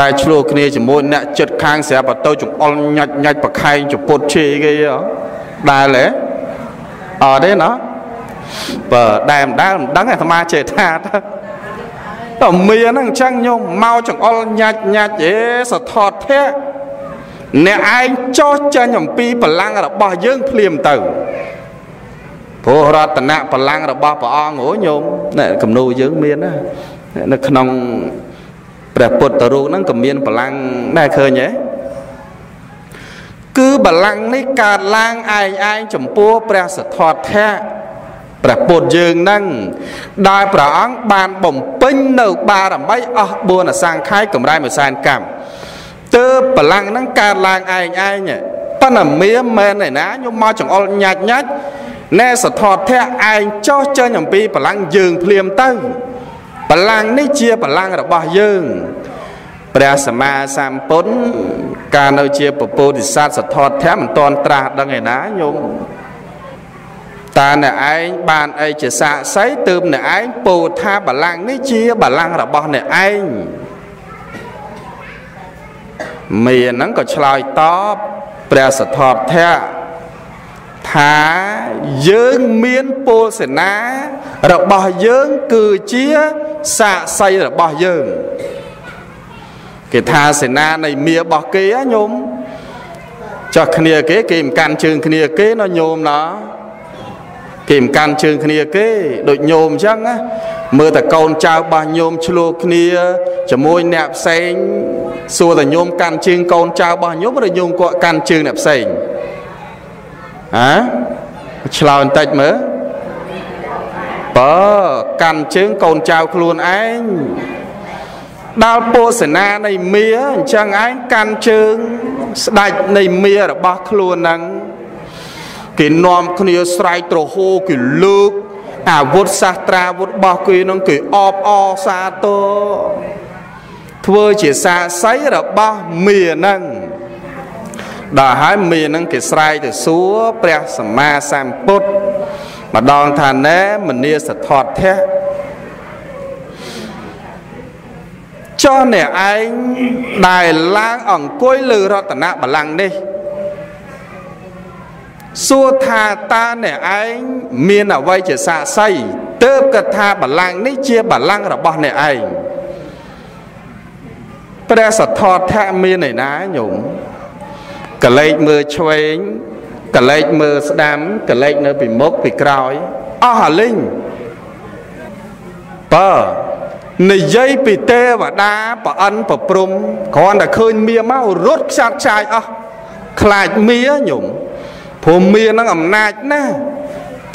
ដែលឆ្លោះគ្នាជាមួយអ្នកចិត្តខាងស្រាប់ទៅចង្អុលញាច់ញាច់ប្រខែងចពុតជេគេដែលទេអត់ទេណា បើដែលមិនដែលមិនដឹងអាត្មាចេះថាទៅតើមានហ្នឹងអញ្ចឹងញោមមកចង្អុលញាច់ញាច់អេសថតធៈអ្នកឯងចោះចាញ់អំពីបលាំងរបស់យើងភ្លាមទៅព្រោះរតនៈបលាំងរបស់ព្រះអង្គអូញោមគំនូយើងមានណានៅក្នុងព្រះពុទ្ធរូបហ្នឹងក៏មានបលាំងដែរឃើញទេគឺបលាំងនេះកើតឡើងឯងឯងចំពោះព្រះសទ្ធត្ថៈ ព្រះពុទ្ធយើងហ្នឹងដែលព្រះអង្គបានបំពេញនៅបារមីអស់4អសង្ខ័យកម្រៃមួយសែនកម្មទើបបលាំងហ្នឹងកើតឡើងឯងឯងប៉ុន្តែមានមែនឯណាខ្ញុំមកចង្អុលញាច់ញាច់ណែសទ្ធត្ថៈឯងចោះចេញអំពីបលាំងយើងភ្លាមទៅបលាំងនេះជាបលាំងរបស់យើងព្រះសម្មាសម្ពុទ្ធកាលនៅជាពពោធិសត្វសទ្ធត្ថៈមិនតន់ត្រាស់ដឹងឯណាញោម តើអ្នកឯងបានអីជាសាកសីទើបអ្នកឯងពោលថាបលាំងនេះជាបលាំងរបស់អ្នកឯងមានហ្នឹងក៏ឆ្លើយតបព្រះសទ្ធត្ថៈថាយើងមានពោលសេនារបស់យើងគឺជាសាកសីរបស់យើងគេថាសេនានៃមៀរបស់គេណាញោមចោះគ្នាគេគេមិនកាន់ជើងគ្នាគេណាញោមណា គេមិនកាន់ជើងគ្នាគេដូចញោមអញ្ចឹងណាមើលតែកូនចៅរបស់ញោមឆ្លោះគ្នាជាមួយអ្នកផ្សេងសួរតែញោមកាន់ជើងកូនចៅរបស់ញោមឬញោមគាត់កាន់ជើងអ្នកផ្សេងហ៎ឆ្លើយបន្តិចមើលបើកាន់ជើងកូនចៅខ្លួនឯងដល់ពោសនានៃមាអញ្ចឹងឯងកាន់ជើងស្ដាច់នៃមារបស់ខ្លួនហ្នឹង គេនាំគ្នាស្រែកត្រហូគេលើកអាវុធសាស្ត្រាវុធរបស់គេនឹងគេអបអសាទរធ្វើជាសាស័យរបស់មានឹងដល់ហើយមានឹងគេស្រែកទៅសួរព្រះសម្មាសម្ពុទ្ធម្ដងថាណែមនីសថតធៈចុះអ្នកឯងដែលឡើងអង្គុយលើរតនបល្ល័ង្កនេះ សួរថាតើអ្នកឯងមានអ្វីជាសាក្សីទើបកថាបល្ល័ង្កនេះជាបល្ល័ង្ករបស់អ្នកឯងព្រះសទ្ធត្ថៈមានឯណាញោមកលេចមើលឆ្វេងកលេចមើលស្ដាំកលេចនៅពីមុខពីក្រោយអស់អាលិញបើនិយាយពីទេវតាប្រអិនប្រព្រំគ្រាន់តែឃើញមៀមករត់ខ្ចាត់ឆាយអស់ខ្លាចមៀញោម ព្រោះមៀនឹងអំណាចណាស់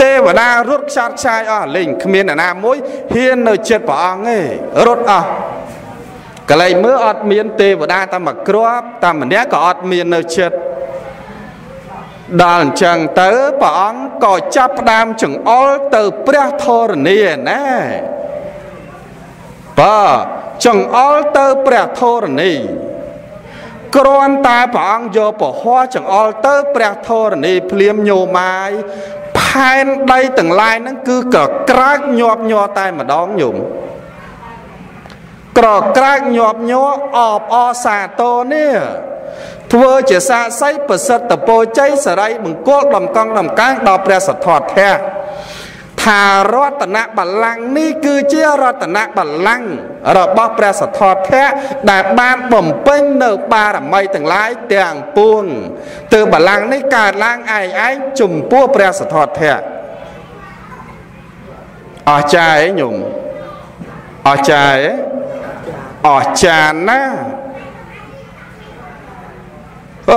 ទេវតារត់ខ្ចាត់ឆាយអស់លេងគ្មានអ្នកណាមួយហ៊ាននៅចិត្តព្រះអង្គទេរត់អស់កលែងមើលអត់មានទេវតាតែមួយគ្រាប់តែម្នាក់ក៏អត់មាននៅចិត្តដល់អញ្ចឹងទៅព្រះអង្គក៏ចាប់ផ្ដើមចង្អុលទៅព្រះធរណីណាបើចង្អុលទៅព្រះធរណី គ្រាន់តែព្រះអង្គយកពហោះចង្អុលទៅព្រះធរណីភ្លាមញោមាយផែនដីទាំងឡាយហ្នឹងគឺក៏ក្រើកញាប់ញ័រតែម្ដងញោមក្រក្រើកញាប់ញ័រអបអសាទរនេះធ្វើជាសាស័យប្រសិទ្ធពរជ័យសរិយបង្គលដំកង់ដំកាំងដល់ព្រះសទ្ធត្ថៈ ថារតនបល្ល័ង្កនេះគឺជារតនបល្ល័ង្ករបស់ព្រះសទ្ធត្ថៈដែលបានបំពេញនៅបារមីទាំងឡាយទាំងពួងទើបបល្ល័ង្កនេះកើតឡើងឯងឯងចំពោះព្រះសទ្ធត្ថៈអស្ចារ្យឯងញោមអស្ចារ្យអស្ចារ្យណា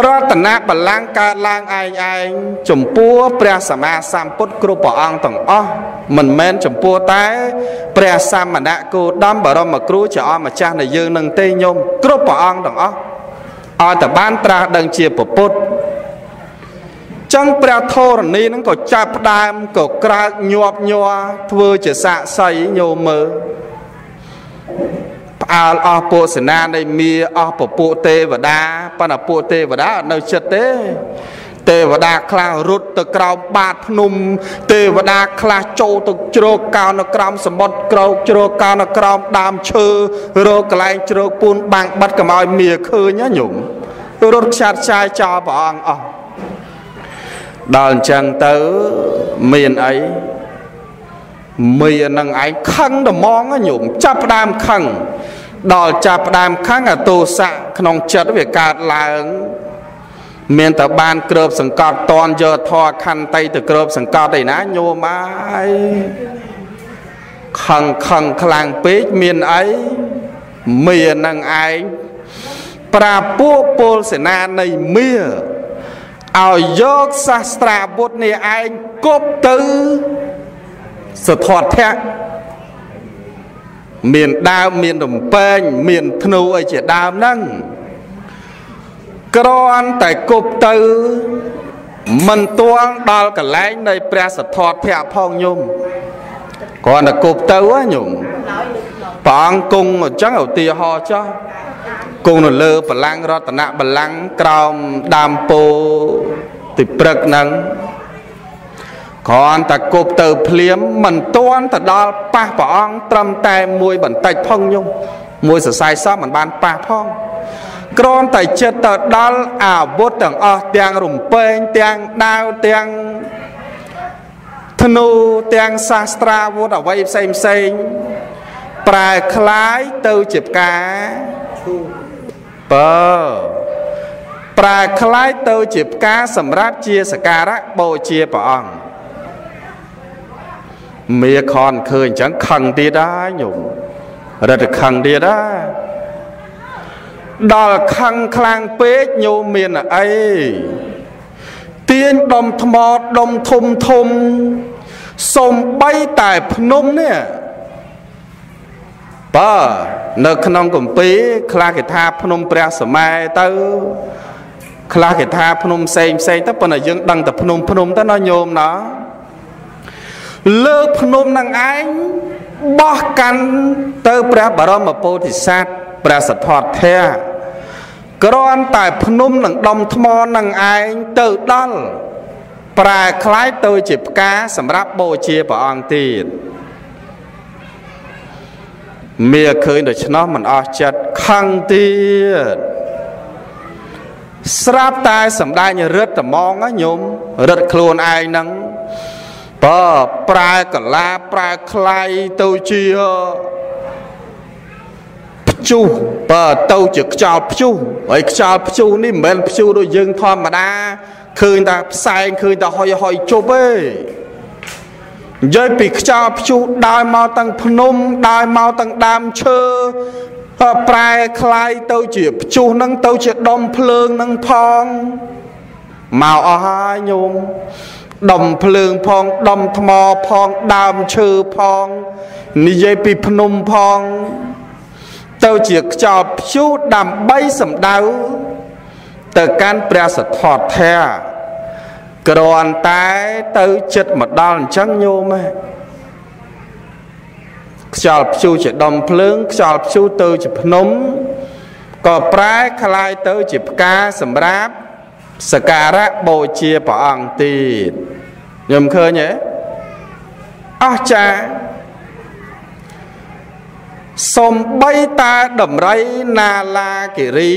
រតនបល្ល័ង្កកើតឡើងឯងឯងចំពោះព្រះសម្មាសម្ពុទ្ធគ្រប់ព្រះអង្គទាំងអស់មិនមែនចំពោះតែ ព្រះសមណៈគោដំបរមគ្រូជាអម្ចាស់នៃយើងនឹងទេញោមគ្រប់ព្រះអង្គទាំងអស់ឲ្យតែបានត្រាស់ដឹងជាពុទ្ធចឹងព្រះធរណីហ្នឹងក៏ចាប់ផ្ដើមក៏ក្រើកញាប់ញ័រធ្វើជាសាកសីញោមមើលផ្អើលអស់ពួកសេនានៃមាអស់ពពួកទេវតាប៉ុន្តែពួកទេវតាអត់នៅចិត្តទេទេវតាខ្លះរត់ទៅក្រោមបាតភ្នំ ទេវតាខ្លះចូលទៅជ្រកកោននៅក្រោមសមុទ្រក្រោកជ្រកកោននៅក្រោមដើមឈើរកកន្លែងជ្រកពូនបាំងបាត់កុំឲ្យមាឃើញណាញោមរត់ខ្ចាត់ឆាយចោលព្រះអង្គអស់ដល់អញ្ចឹងទៅមានអីមីនឹងឯងខឹងត្មងញោមចាប់ផ្ដើមខឹង ដល់ចាប់ផ្ដើមខឹងអាទោសៈក្នុងចិត្តវាកើតឡើងមានតែបានក្របសង្កត់តនយកធរខន្តីទៅក្របសង្កត់ឯណាញោមអើយខឹងខឹងខ្លាំងពេកមានអីមាននឹងឯងប្រាពួកពលសេនានៃមាឲ្យយកសាស្ត្រាពុទ្ធនេះឯងគប់ទៅសធត្ថៈ មានដើមមានរំពេងមានធ្នូអីជាដើមហ្នឹងគ្រាន់តែគប់ទៅមិនទាល់ដល់កលែងនៃព្រះសទ្ធត្ថៈផងញោមគ្រាន់តែគប់ទៅហ៎ញោមព្រះអង្គគង់អញ្ចឹងឧទាហរណ៍ចោះគង់នៅលើបលាំងរតនៈបលាំងក្រោមដើមពោទីព្រឹកហ្នឹង គ្រាន់តែគប់ទៅភ្លាមមិនទាន់ទៅដល់ប៉ះព្រះអង្គត្រឹមតែមួយបន្តិចផងញោមមួយសរសៃសពមិនបានប៉ះផងគ្រាន់តែចិត្តទៅដល់អាវុធទាំងអស់ទាំងរំពេងទាំងដាវទាំងធ្នូទាំងសាស្ត្រាវុធអ្វីផ្សេងផ្សេងប្រែคล้ายទៅជាផ្កាបើប្រែคล้ายទៅជាផ្កាសម្រាប់ជាសក្ការៈបូជាព្រះអង្គ មេខនឃើញអញ្ចឹងខឹងទៀតដែរញោមរត់ទៅខឹងទៀតដែរដល់ខឹងខ្លាំងពេកញោមមានអីទាញដុំថ្មដុំធំធំសំបីតែភ្នំនេះបើនៅក្នុងគម្ពីរខ្លះគេថាភ្នំព្រះសម័យទៅខ្លះគេថាភ្នំផ្សេងផ្សេងទៅប៉ុន្តែយើងដឹងតែភ្នំភ្នំទៅណាញោមណា លើភ្នំនឹងឯងបោះកាន់ទៅព្រះបរមពោធិសត្វព្រះសទ្ធត្ថៈគ្រាន់តែភ្នំនឹងដុំថ្មនឹងឯងទៅដល់ប្រែคล้ายទៅជាផ្កាសម្រាប់បូជាព្រះអង្គទៀតមាឃើញដូច្នោះមិនអស់ចិត្តខឹងទៀតស្រាប់តែសម្ដែងរិទ្ធត្មងញោមរិទ្ធខ្លួនឯងហ្នឹង បើប្រែកលាប្រែคลายទៅជាព្យុះបើទៅជាខ្យល់ព្យុះហើយខ្យល់ព្យុះនេះមិនមែនព្យុះដូចយើងធម្មតាឃើញតែផ្សែងឃើញតែហុយហុយជប់ទេនិយាយពីខ្យល់ព្យុះដើរមកទាំងភ្នំដើរមកទាំងដើមឈើប្រែคล้ายទៅជាព្យុះនឹងទៅជាដុំភ្លើងនឹងផងមកអស់ហើយញោម ដុំភ្លើងផងដុំថ្មផងដើមឈើផងនិយាយពីភ្នំផងទៅជាខ្យល់ព្យុះដើម្បីសម្ដៅទៅកាន់ព្រះសទ្ធត្ថៈគ្រាន់តែទៅចិត្តមកដល់អញ្ចឹងញោមហ៎ខ្យល់ព្យុះជាដុំភ្លើងខ្យល់ព្យុះទៅជាភ្នំក៏ប្រែคล้ายទៅជាផ្កាសម្រាប់ សការៈបូជាព្រះអង្គទៀតខ្ញុំឃើញទេអស្ចារ្យសំបីតាដំរីណាឡាគិរី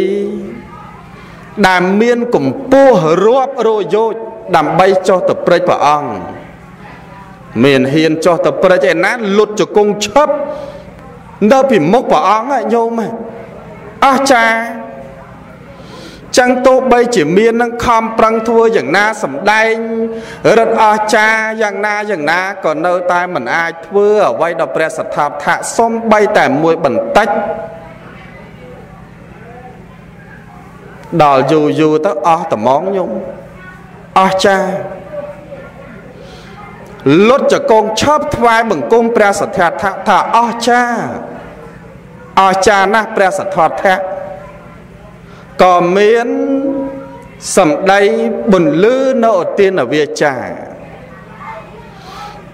ដែលមានកម្ពស់រាប់រយោជដើម្បីចុះទៅព្រិចព្រះអង្គមានហ៊ានចុះទៅព្រិចឯណាលុតជង្គង់ឈប់នៅពីមុខព្រះអង្គញោមអស្ចារ្យ ចឹងទោះបីជាមាននឹងខំប្រឹងធ្វើយ៉ាងណាសំដែងរឹតអស្ចារ្យយ៉ាងណាយ៉ាងណាក៏នៅតែមិនអាចធ្វើអ្វីដល់ព្រះសទ្ធាថៈសំបីតែមួយបន្តិចដល់យូរយូរទៅអស់ត្មងញោមអស្ចារ្យលុតចកងឈប់ថ្វាយបង្គំព្រះសទ្ធៈថាអស់ចាអស្ចារ្យណាស់ព្រះសទ្ធៈ ក៏មានសម្ដីបន្លឺនៅឧទានវាចា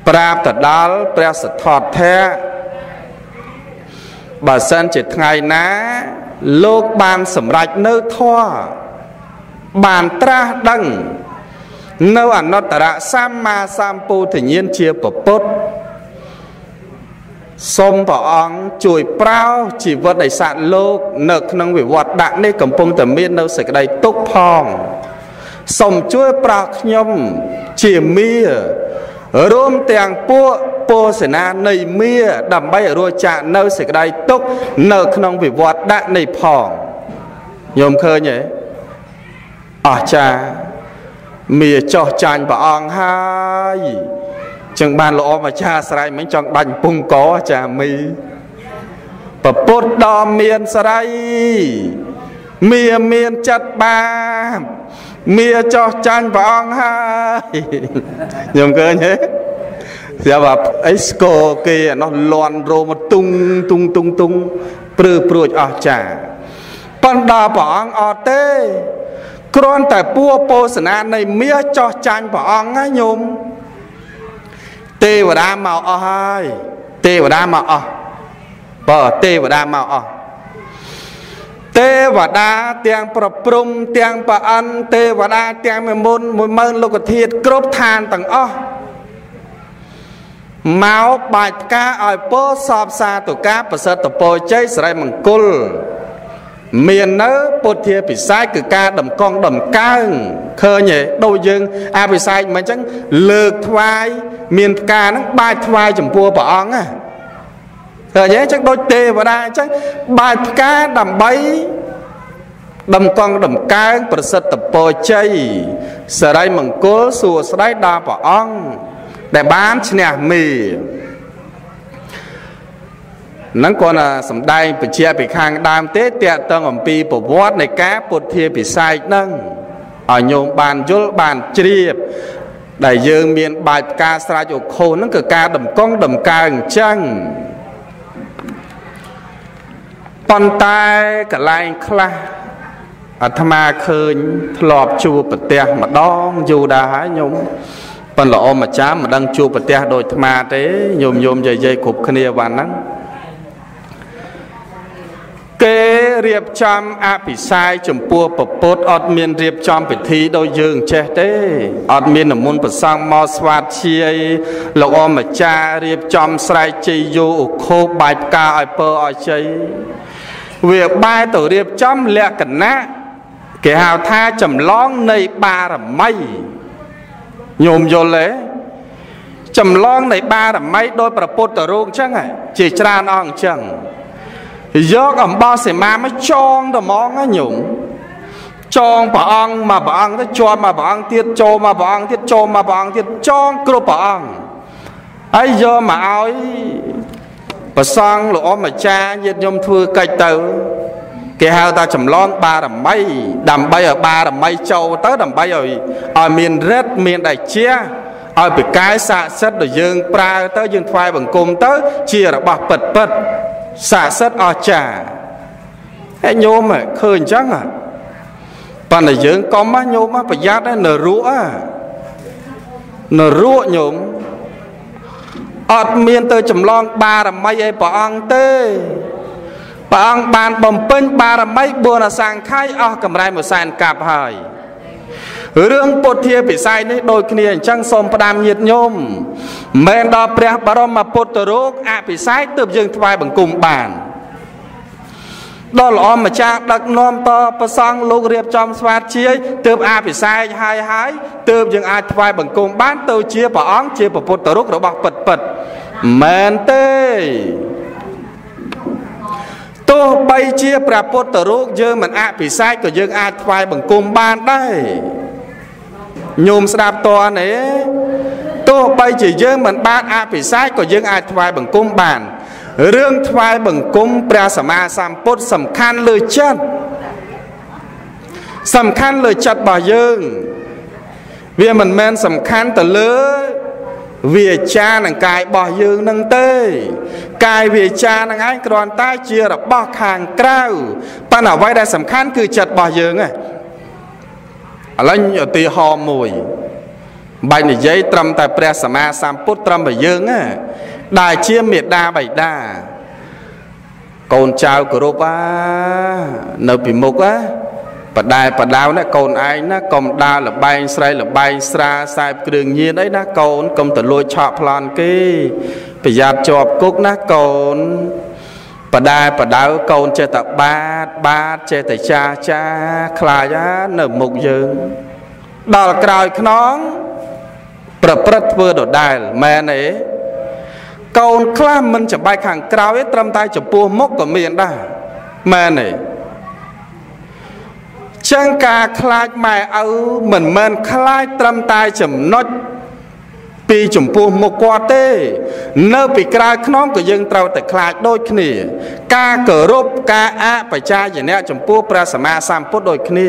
ប្រាប់ទៅដល់ព្រះសទ្ធៈបើសិនជាថ្ងៃណា លោកបានសម្រេចនៅធម៌បានត្រាស់ដឹង នៅអនុត្តរសម្មាសម្ពុទ្ធញ្ញាណជាពពុទ្ធ សូមព្រះអង្គជួយប្រោជីវិតនៃសត្វលោក នៅ ក្នុងវិវត្តដាក់នេះកំពុងតែមាននៅសេចក្តីទុក្ខផងសូមជួយប្រោខ្ញុំជាមារួមទាំងពួកពោសនានៃមាដើម្បីរួចចាកនៅសេចក្តីទុក្ខនៅ ក្នុងវិវត្តដាក់នេះផងញោមឃើញទេអស្ចារ្យមាចោះចាញ់ព្រះអង្គហើយ ចឹងបានល្អមកចាស្រ័យមិញចង់ដាច់ពងកចាមីពពុទ្ធដ៏មានស្រ័យមាមានចិត្តបាបមាចោះចាញ់ព្រះអង្គហើយខ្ញុំឃើញទេស្រាប់ថាអីស្គរគេអានោះលន់រោមកទុងទុងទុងទុងព្រឺព្រួចអស់ចាប៉ុន្តែព្រះអង្គអត់ទេគ្រាន់តែពួរពោសនានៃមាចោះចាញ់ព្រះអង្គណាញោម ទេវតាមកអស់ហើយទេវតាមកអស់បើទេវតាមកអស់ទេវតាទាំងប្រព្រំទាំងប្រអិនទេវតាទាំងមួយមុន10000លោកធាតុគ្រប់ឋានទាំងអស់មកបាច់ផ្កាឲ្យពោសពសាតុកាប្រសិទ្ធពរជ័យសិរីមង្គល មាននៅពុទ្ធាពិស័យគឺការដំកងដំកើងឃើញទេដូចយើងអភិស័យមិនអញ្ចឹងលើកថ្វាយមានផ្កាហ្នឹងបាចថ្វាយចំពោះព្រះអង្គណាឃើញទេអញ្ចឹងដូចទេវតាអញ្ចឹងបាចផ្កាដើម្បីដំកងដំកើងប្រសិទ្ធពរជ័យសរិយមង្គលសួស្តីដល់ព្រះអង្គដែលបានឈ្នះមេ ហ្នឹងគាត់ថាសំដែងបជាពីខាងដើមទេតកតងអំពីប្រវត្តិនៃការពុទ្ធាពិស័យហ្នឹងឲ្យញោមបានយល់បានជ្រាប ដែលយើងមានបាច់ផ្កាស្រេចអូខូនហ្នឹងគឺការដំកងដំកើងអញ្ចឹងប៉ុន្តែកន្លែងខ្លះអាត្មាឃើញធ្លាប់ជួបប្រទះម្ដងយូរដែរហើយញោមប៉ុន្តែល្អម្ចាស់មិនដឹងជួបប្រទះដូចអាត្មាទេញោមញោមយាយយាយគ្រប់គ្នាវ៉ាន់ហ្នឹង គេរៀបចំអភិសាយចំពោះពពុទ្ធអត់មានរៀបចំពិធីដូចយើងចេះទេអត់មាននមុនប្រសងមកស្វាតជាយលោកអម្ចាស់រៀបចំស្រែកជ័យយោឧខោបាច់ផ្កាឲ្យពើឲ្យជ័យវាបែរទៅរៀបចំលក្ខណៈគេហៅថាចម្លងនៃបារមីញោមយល់ទេចម្លងនៃបារមីដោយប្រពុទ្ធរូបអញ្ចឹងជាច្រើនអង្គអញ្ចឹង យកអំបោះសេមាមកចងត្មងណាញោមចងព្រះអង្គមកព្រះអង្គទៅជាប់មកព្រះអង្គទៀតចូលមកព្រះអង្គទៀតចូលមកព្រះអង្គទៀតចងគ្រប់ព្រះអង្គហើយយកមកឲ្យប្រសង់លោកអម្ចាស់ញាតិញោមធ្វើកិច្ចទៅគេហៅថាចម្លងបារមី ដើម្បីឲ្យបារមីចូលទៅដើម្បីឲ្យឲ្យមានរិទ្ធមានដៃជាឲ្យពិកាយស័ក្តិសិទ្ធិដែលយើងប្រើទៅយើងថ្វាយបង្គំទៅ ជារបស់ពិតពិត ស័ក្តិសិទ្ធិអស្ចារ្យហើយញោមឃើញអញ្ចឹងប៉ុន្តែយើងកុំញោមប្រយ័ត្ននៅរក់នៅរក់ញោមអត់មានទៅចម្លងបារមីឲ្យព្រះអង្គទេព្រះអង្គបានបំពេញបារមី4អសង្ខ័យអស់កម្រៃមួយសែនកាប់ហើយ រឿងពុទ្ធាពិស័យនេះដូចគ្នាអញ្ចឹងសូមផ្ដាំញាតញោមមិនដល់ព្រះបរមពុទ្ធរូបអភិស័យទើបយើងថ្វាយបង្គំបានដល់ល្អម្ចាស់ដឹកនាំតប្រសង់លោករៀបចំស្វាតជាយទើបអភិសេកហើយហើយទើបយើងអាចថ្វាយបង្គំបានទៅជាព្រះអង្គជាពុទ្ធរូបរបស់ពិតពិតមែនទេទោះបីជាព្រះពុទ្ធរូបយើងមិនអភិសេកក៏យើងអាចថ្វាយបង្គំបានដែរ ញោមស្ដាប់តនទេទោះបីជាយើងមិនបានអភិសេកក៏យើងអាចថ្វាយបង្គំបានរឿងថ្វាយបង្គំព្រះសម្មាសម្ពុទ្ធសំខាន់លើចិត្តសំខាន់លើចិត្តរបស់យើង វាមិនមែនសំខាន់ទៅលើវាចានិងកាយរបស់យើងនឹងទេកាយវាចានឹងឯងគ្រាន់តែជារបស់ខាងក្រៅប៉ុន្តែអ្វីដែលសំខាន់គឺចិត្តរបស់យើងឯង ឥឡូវឧទាហរណ៍មួយបាញ់និយាយត្រឹមតែព្រះសម្មាសម្ពុទ្ធត្រឹមតែយើងណាដែលជាមេដាបៃតាកូនចៅគោរពអានៅពីមុខណាបដែបដៅណាកូនឯងណាកុំដើរលបែងស្រីលបែងស្រាសែបគ្រឿងញៀនអីណាកូនកុំទៅលួចឆក់ប្លន់គេប្រយ័ត្នជាប់គុកណាកូន បដែបដៅកូនចេះតែបាតបាតចេះតែចាចាខ្លាចអានៅមុខយើងដល់ក្រោយខ្នងប្រព្រឹត្តធ្វើដដែលមែនទេកូនខ្លះមិនចំបែកខាងក្រោយទេត្រឹមតែចំពោះមុខក៏មានដែរមែនទេចឹងការខ្លាចម៉ែឪមិនមែនខ្លាចត្រឹមតែចំណុច ពីចំពោះមុខគាត់ទេ នៅពីក្រៅខ្នងក៏យើងត្រូវតែខ្លាចដូចគ្នា ការគោរពការអបជាយនៈចំពោះព្រះសម្មាសម្ពុទ្ធដូចគ្នា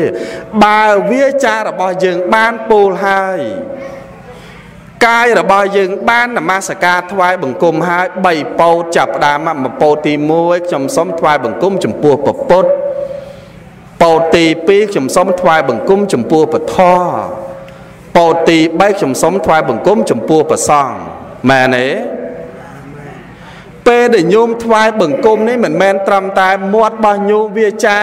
បើវាចារបស់យើងបានពូលហើយកាយរបស់យើងបាននមស្ការថ្វាយបង្គំហើយ3ពោតចាប់ផ្ដើមមកពោតទី1ខ្ញុំសូមថ្វាយបង្គំចំពោះពពុទ្ធពោតទី2ខ្ញុំសូមថ្វាយបង្គំចំពោះពធ ពោតទី3ខ្ញុំសូមថ្វាយបង្គំចំពោះព្រះសង្ឃមែនទេពេលដែលញោមថ្វាយបង្គំនេះមិនមែនត្រឹមតែមាត់របស់ញោមវាចា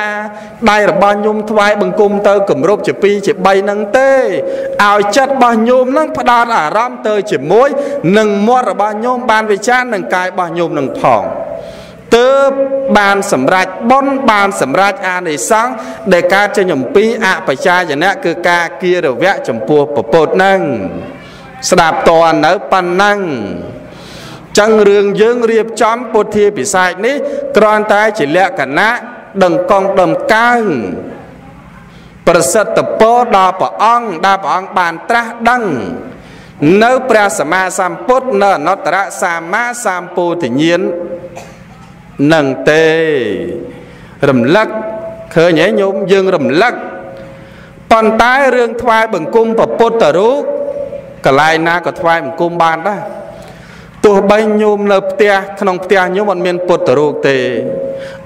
ដៃរបស់ញោមថ្វាយបង្គំទៅគម្រប់ជា2ជា3នឹងទេឲ្យចិត្តរបស់ញោមនឹងផ្ដោតអារម្មណ៍ទៅជាមួយនឹងមាត់របស់ញោមបានវាចានិងកាយរបស់ញោមនឹងផង ទើបបានសម្រេចបុណ្យបានសម្រេចអានិសង្ឃដែលកើតចេញអំពីអបជាយនៈគឺការគៀរវៈចំពោះពពុទ្ធនឹងស្ដាប់តនៅប៉ុណ្ណឹងចឹងរឿងយើងរៀបចំពុទ្ធាពិសេសនេះគ្រាន់តែជាលក្ខណៈដឹងកងដំកើងប្រសិទ្ធពរដល់ព្រះអង្គដែលព្រះអង្គបានត្រាស់ដឹងនៅព្រះសម្មាសម្ពុទ្ធនៅអនុត្តរសម្មាសម្ពោធញ្ញាណ នឹងទេរំលឹកឃើញហ៎ញោមយើងរំលឹកប៉ុន្តែរឿងថ្វាយបង្គំពពុទ្ធរូបកន្លែងណាក៏ថ្វាយបង្គំបានដែរទោះបីញោមនៅផ្ទះក្នុងផ្ទះញោមអត់មានពុទ្ធរូបទេ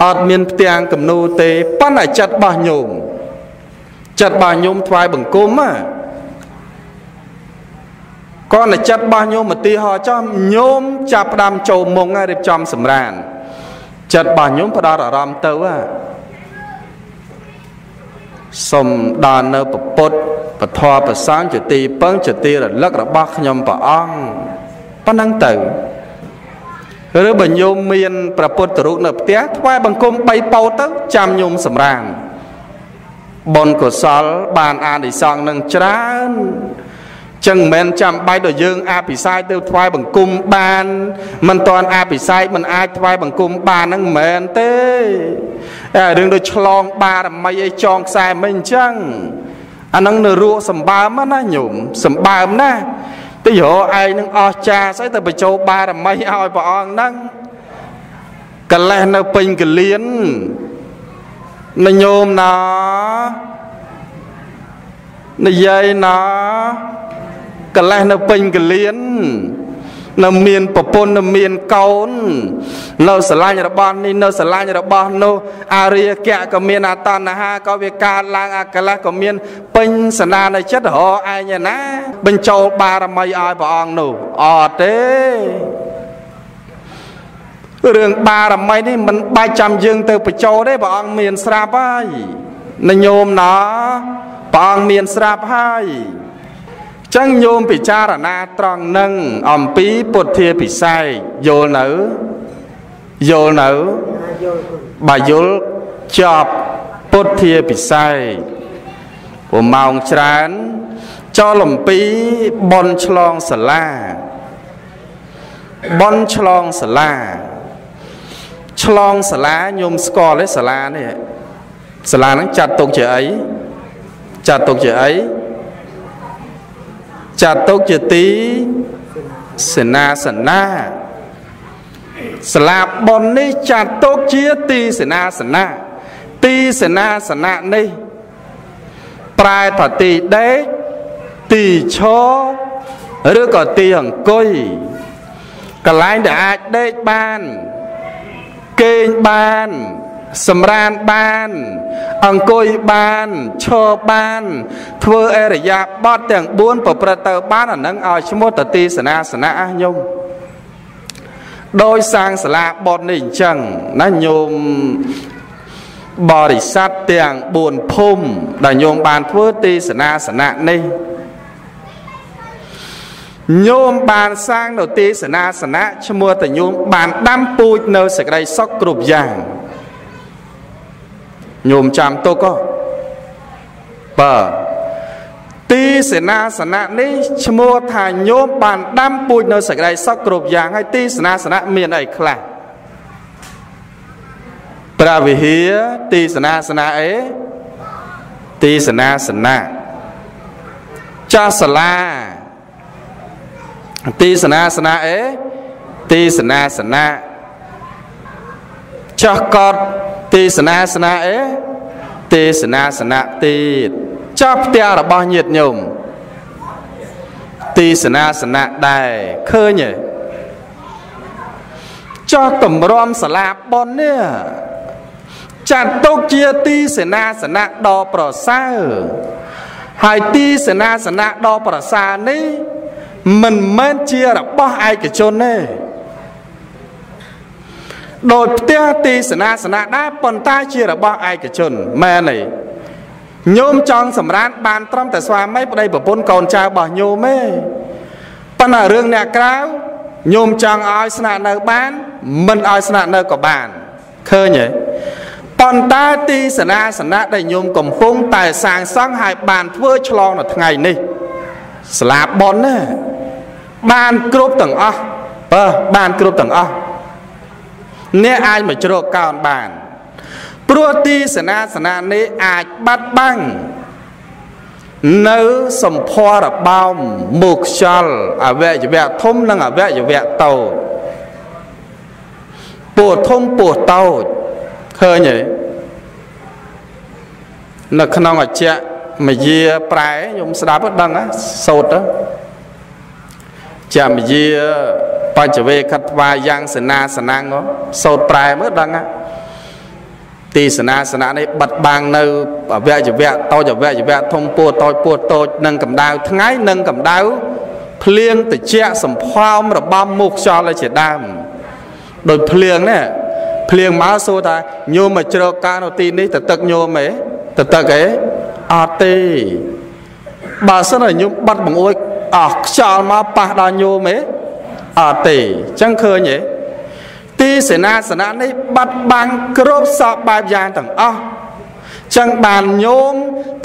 អត់មានផ្ទាំងគំនូទេប៉ុន្តែចិត្តរបស់ញោមចិត្តរបស់ញោមថ្វាយបង្គំណាគាត់តែចិត្តរបស់ញោមឧទាហរណ៍ចោះញោមចាប់ផ្ដើមចូលមុងរៀបចំសម្រាន ចិត្តរបស់ញោមផ្ដោតអារម្មណ៍ទៅហ่าសុំដល់នៅពពុទ្ធពធប្រសង់ជាទីពឹងជាទីរលឹករបស់ខ្ញុំព្រះអង្គប៉ុណ្ណឹងទៅឬបើញោមមានប្រពុតរូបនៅផ្ទះថ្វាយបង្គំ3ពោតទៅចាំញោមសម្រានបុណ្យកុសលបានអានិសង្ឃនឹងច្រើន ចឹងមិនមែនចាំបាច់ដល់យើងអភិសាយទៅថ្វាយបង្គំបានមិនតាន់អភិសាយមិនអាចថ្វាយបង្គំបានហ្នឹងមិនមែនទេរឿងដូចឆ្លងបារមីអីចងខ្សែមិនអញ្ចឹងអាហ្នឹងនៅរੂសម្បើមណាញោមសម្បើមណាទីរកឯងនឹងអស់ចាស្អីទៅបញ្ចូលបារមីឲ្យព្រះអង្គហ្នឹងកលេសនៅពេញកលៀននញោមណានិយាយណា កលេសនៅពេញកលៀននៅមានប្រពន្ធនៅមានកូន នៅស្រឡាញ់របស់នេះនៅស្រឡាញ់របស់នោះអរិយកៈក៏មានអតណ្ហាក៏វាកើតឡើងអកលេសក៏មានពេញសនានៅចិត្តរហឯងណា បញ្ចូលបារមីឲ្យព្រះអង្គនោះអត់ទេរឿងបារមីនេះមិនបាច់ចាំយើងទៅបញ្ចូលទេព្រះអង្គមានស្រាប់ហើយនញោមណោព្រះអង្គមានស្រាប់ហើយ ចឹងញោមពិចារណាត្រង់នឹងអំពីពុទ្ធាពិសេសយល់នៅយល់នៅបើយល់ចប់ពុទ្ធាពិសេសព្រោះម៉ោងច្រើនចលអំពីបនឆ្លងសាលាបនឆ្លងសាលាឆ្លងសាលាញោមស្គាល់ទេសាលានេះសាលាហ្នឹងចាត់ទុកជាអីចាត់ទុកជាអី ចាត់ទុកជាទីសេនាសនាស្លាបប៉ុននេះចាត់ទុកជាទីសេនាសនៈទីសេនាសនៈនេះ ប្រែថាទីដេកទីឈរឬក៏ទីអង្គុយកន្លែងដែលអាចដេកបាន គេងបាន សម្រានបាន អង្គុយបានឈរបាន ធ្វើអរិយាបទទាំង4ប្រព្រឹត្តទៅបានអានឹងឲ្យឈ្មោះតទីសនាសនៈញោមដោយសាងសាលាបតនេះអញ្ចឹងណាញោមបរិស័ទទាំង4ភូមិដែលញោមបានធ្វើទីសនាសនៈនេះញោមបានសាងនៅទីសនាសនៈឈ្មោះតញោមបានដាំពូជនៅសេចក្តីសុខគ្រប់យ៉ាង ញោមចាំទុកបើទីសេនាសនៈនេះឈ្មោះថាញោមបានដាំពូជនៅសេចក្តីសុខគ្រប់យ៉ាងហើយទីសេនាសនៈមានអីខ្លះព្រះវិហារទីសេនាសនៈអីទីសេនាសនៈចាស់សាលាទីសេនាសនៈអីទីសេនាសនៈចាស់កត ទីសេនាសនៈអីទីសេនាសនៈទៀតចាប់ផ្ទះរបស់ញាតិញោមទីសេនាសនៈដែរឃើញទេចោះតម្រាំសាលាប៉ុននេះចាត់ទុកជាទីសេនាសនៈដ៏ប្រសើរហើយទីសេនាសនៈដ៏ប្រសើរនេះមិនមែនជារបស់ឯកជនទេ ដោយផ្ទះទីសេនាសនៈដែរប៉ុន្តែជារបស់ឯកជនមែនទេញោមចង់សម្រានបានត្រឹមតែស្វាមីប្តីប្រពន្ធកូនចៅរបស់ញោមទេប៉ុន្តែរឿងអ្នកក្រៅញោមចង់ឲ្យស្នាក់នៅបាន មិនឲ្យស្នាក់នៅក៏បានឃើញទេប៉ុន្តែទីសេនាសនៈដែលញោមកំពុងតែសាងសង់ឲ្យបានធ្វើឆ្លងនៅថ្ងៃនេះស្លាបប៉ុនណាបានគ្រប់ទាំងអស់បើបានគ្រប់ទាំងអស់ អ្នកអាចមកជ្រកកោនបាន ព្រោះទីសេនាសនៈនេះអាចបាត់បង់នៅសម្ផរបោមមុខខ្យល់អវយវៈធំនិងអវយវៈតូចពោះធំពោះតូចឃើញទេនៅក្នុងអច្ចៈមយាប្រែខ្ញុំស្ដាប់ដឹងសូត្រទៅ ចាំយាបញ្ចវេខិតថ្វាយ៉ាងសេនាសនាំងសូត្រប្រែមើលដឹងណាទីសនាសនៈនេះបិទបាំងនៅអវយវៈតូចអវយវៈធំពោះតូចពោះតូចនិងកម្ដៅថ្ងៃនិងកម្ដៅភ្លៀងតិចសំផោមរបំមុខខ្យល់ជាដើមដោយភ្លៀងនេះភ្លៀងមកសួរថាញោមមកជ្រកការនៅទីនេះតទឹកញោមទេតទឹកទេអត់ទេបើសិនតែញោមបាត់បង្អួយ អស់ខ្យល់មកប៉ះដល់ញោមទេអត់ទេអញ្ចឹងឃើញទេទីសេនាសនៈនេះបាត់បាំងគ្រប់សពបែបយ៉ាងទាំងអស់ចឹងបានញោម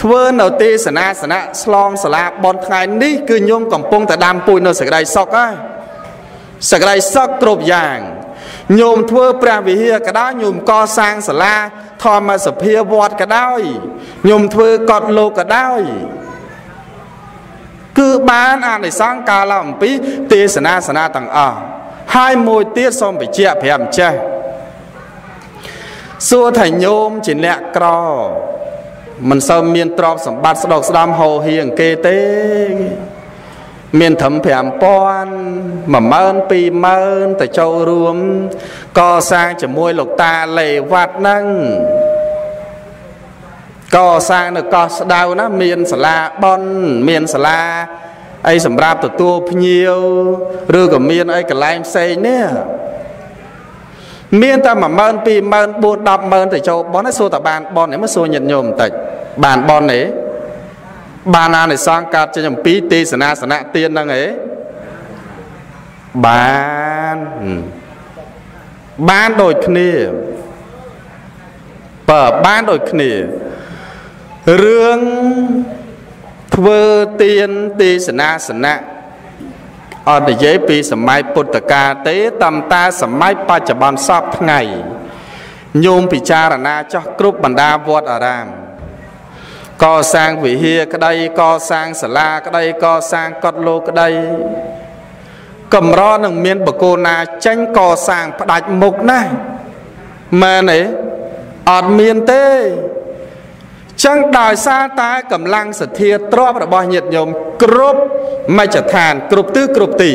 ធ្វើនៅទីសេនាសនៈស្លងសាលាបនថ្ងៃនេះគឺញោមកំពុងតែដាំពូជនៅសក្តិសុខហើយសក្តិសុខគ្រប់យ៉ាងញោមធ្វើព្រះវិហារក៏ដោយញោមកសាងសាលាធម្មសភាវត្តក៏ដោយញោមធ្វើកត់លោកក៏ដោយ គឺបានអានិសង្សកាលអំពី ទេសនាសនាទាំងអស់ហើយមួយទៀតសូមបញ្ជាក់ប្រាប់ម្ចាស់សួរថាញោមជាអ្នកក្រមិនសូវមានទ្រព្យសម្បត្តិស្ដុកស្ដំហោហៀងគេទេ មានត្រឹម5000 10000 20000ទៅចូលរួម កសាងជាមួយលោកតាលេវត្តហ្នឹង កសាងនៅកោះស្ដៅណាមានសាលាបនមានសាលាអីសម្រាប់ទទួលភ្ញៀវឬក៏មានអីកន្លែងផ្សេងនេះមានតែ10000 20000 4 10000ទៅចូលបនឯងសួរតែបានបននេះមកសួរញាតិញោមបន្តិចបានបនទេបានអានិសង្សកើតចេញអំពីទេសនាសនៈទានហ្នឹងឯងបានបានដូចគ្នាបើបានដូចគ្នា រឿងធ្វើទានទេសនាសនៈអត់និយាយពីសម័យពុទ្ធកាលទេតាមតាសម័យបច្ចុប្បន្នសពថ្ងៃញោមពិចារណាចោះគ្រប់បណ្ដាវត្តអារាមកសាងវិហារក្តីកសាងសាលាក្តីកសាងកុដិលោកក្តីកម្រនឹងមានបកូណាចេញកសាងផ្ដាច់មុខណាស់មែនទេអត់មានទេ ចឹងដោយសារតែកម្លាំងសទ្ធាទ្រព្យរបស់ញាតិញោមគ្រប់មជ្ឈដ្ឋាន គ្រប់ទិសគ្រប់ទី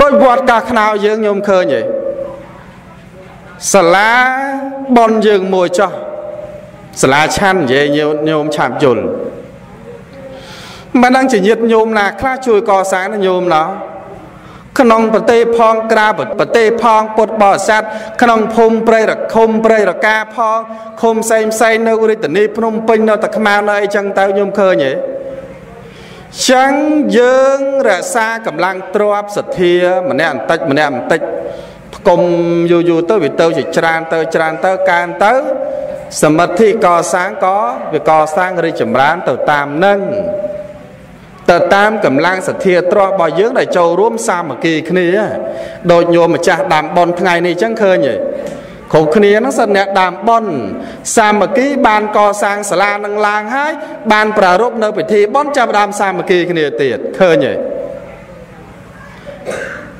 ដោយវត្តកាខ្នោយើងញោមឃើញទេសាលាបនយើងមួយចោះសាលាឆាន់និយាយញោមឆាប់យល់មិនដឹងជាញាតិញោមណាខ្លះជួយកសាងណាញោមណោះ ក្នុងប្រទេសផងក្រៅប្រទេសផងពុទ្ធបរិស័ទក្នុងភូមិព្រៃរខុំព្រៃរកាផងឃុំផ្សេងផ្សេងនៅរាជធានីភ្នំពេញនៅតាខ្មៅនៅអីចឹងទៅខ្ញុំឃើញទេចឹងយើងរក្សាកម្លាំងទ្របសទ្ធាម្នាក់បន្តិចម្នាក់បន្តិចផ្គុំយូរយូរទៅវាទៅជាច្រើនទៅច្រើនទៅកើនទៅសមិទ្ធិកសាងក៏វាកសាងរីចម្រើនទៅតាមនឹង ទៅតាមកម្លាំងសទ្ធាទ្រព្យរបស់យើងដែលចូលរួមសាមគ្គីគ្នាដូចញោមម្ចាស់ដើមប៉ុនថ្ងៃនេះអញ្ចឹងឃើញទេគ្រប់គ្នាហ្នឹងសិនអ្នកដើមប៉ុនសាមគ្គីបានកសាងសាលានឹងឡើងហើយបានប្រារព្ធនៅពិធីប៉ុនចាប់ដើមសាមគ្គីគ្នាទៀតឃើញទេ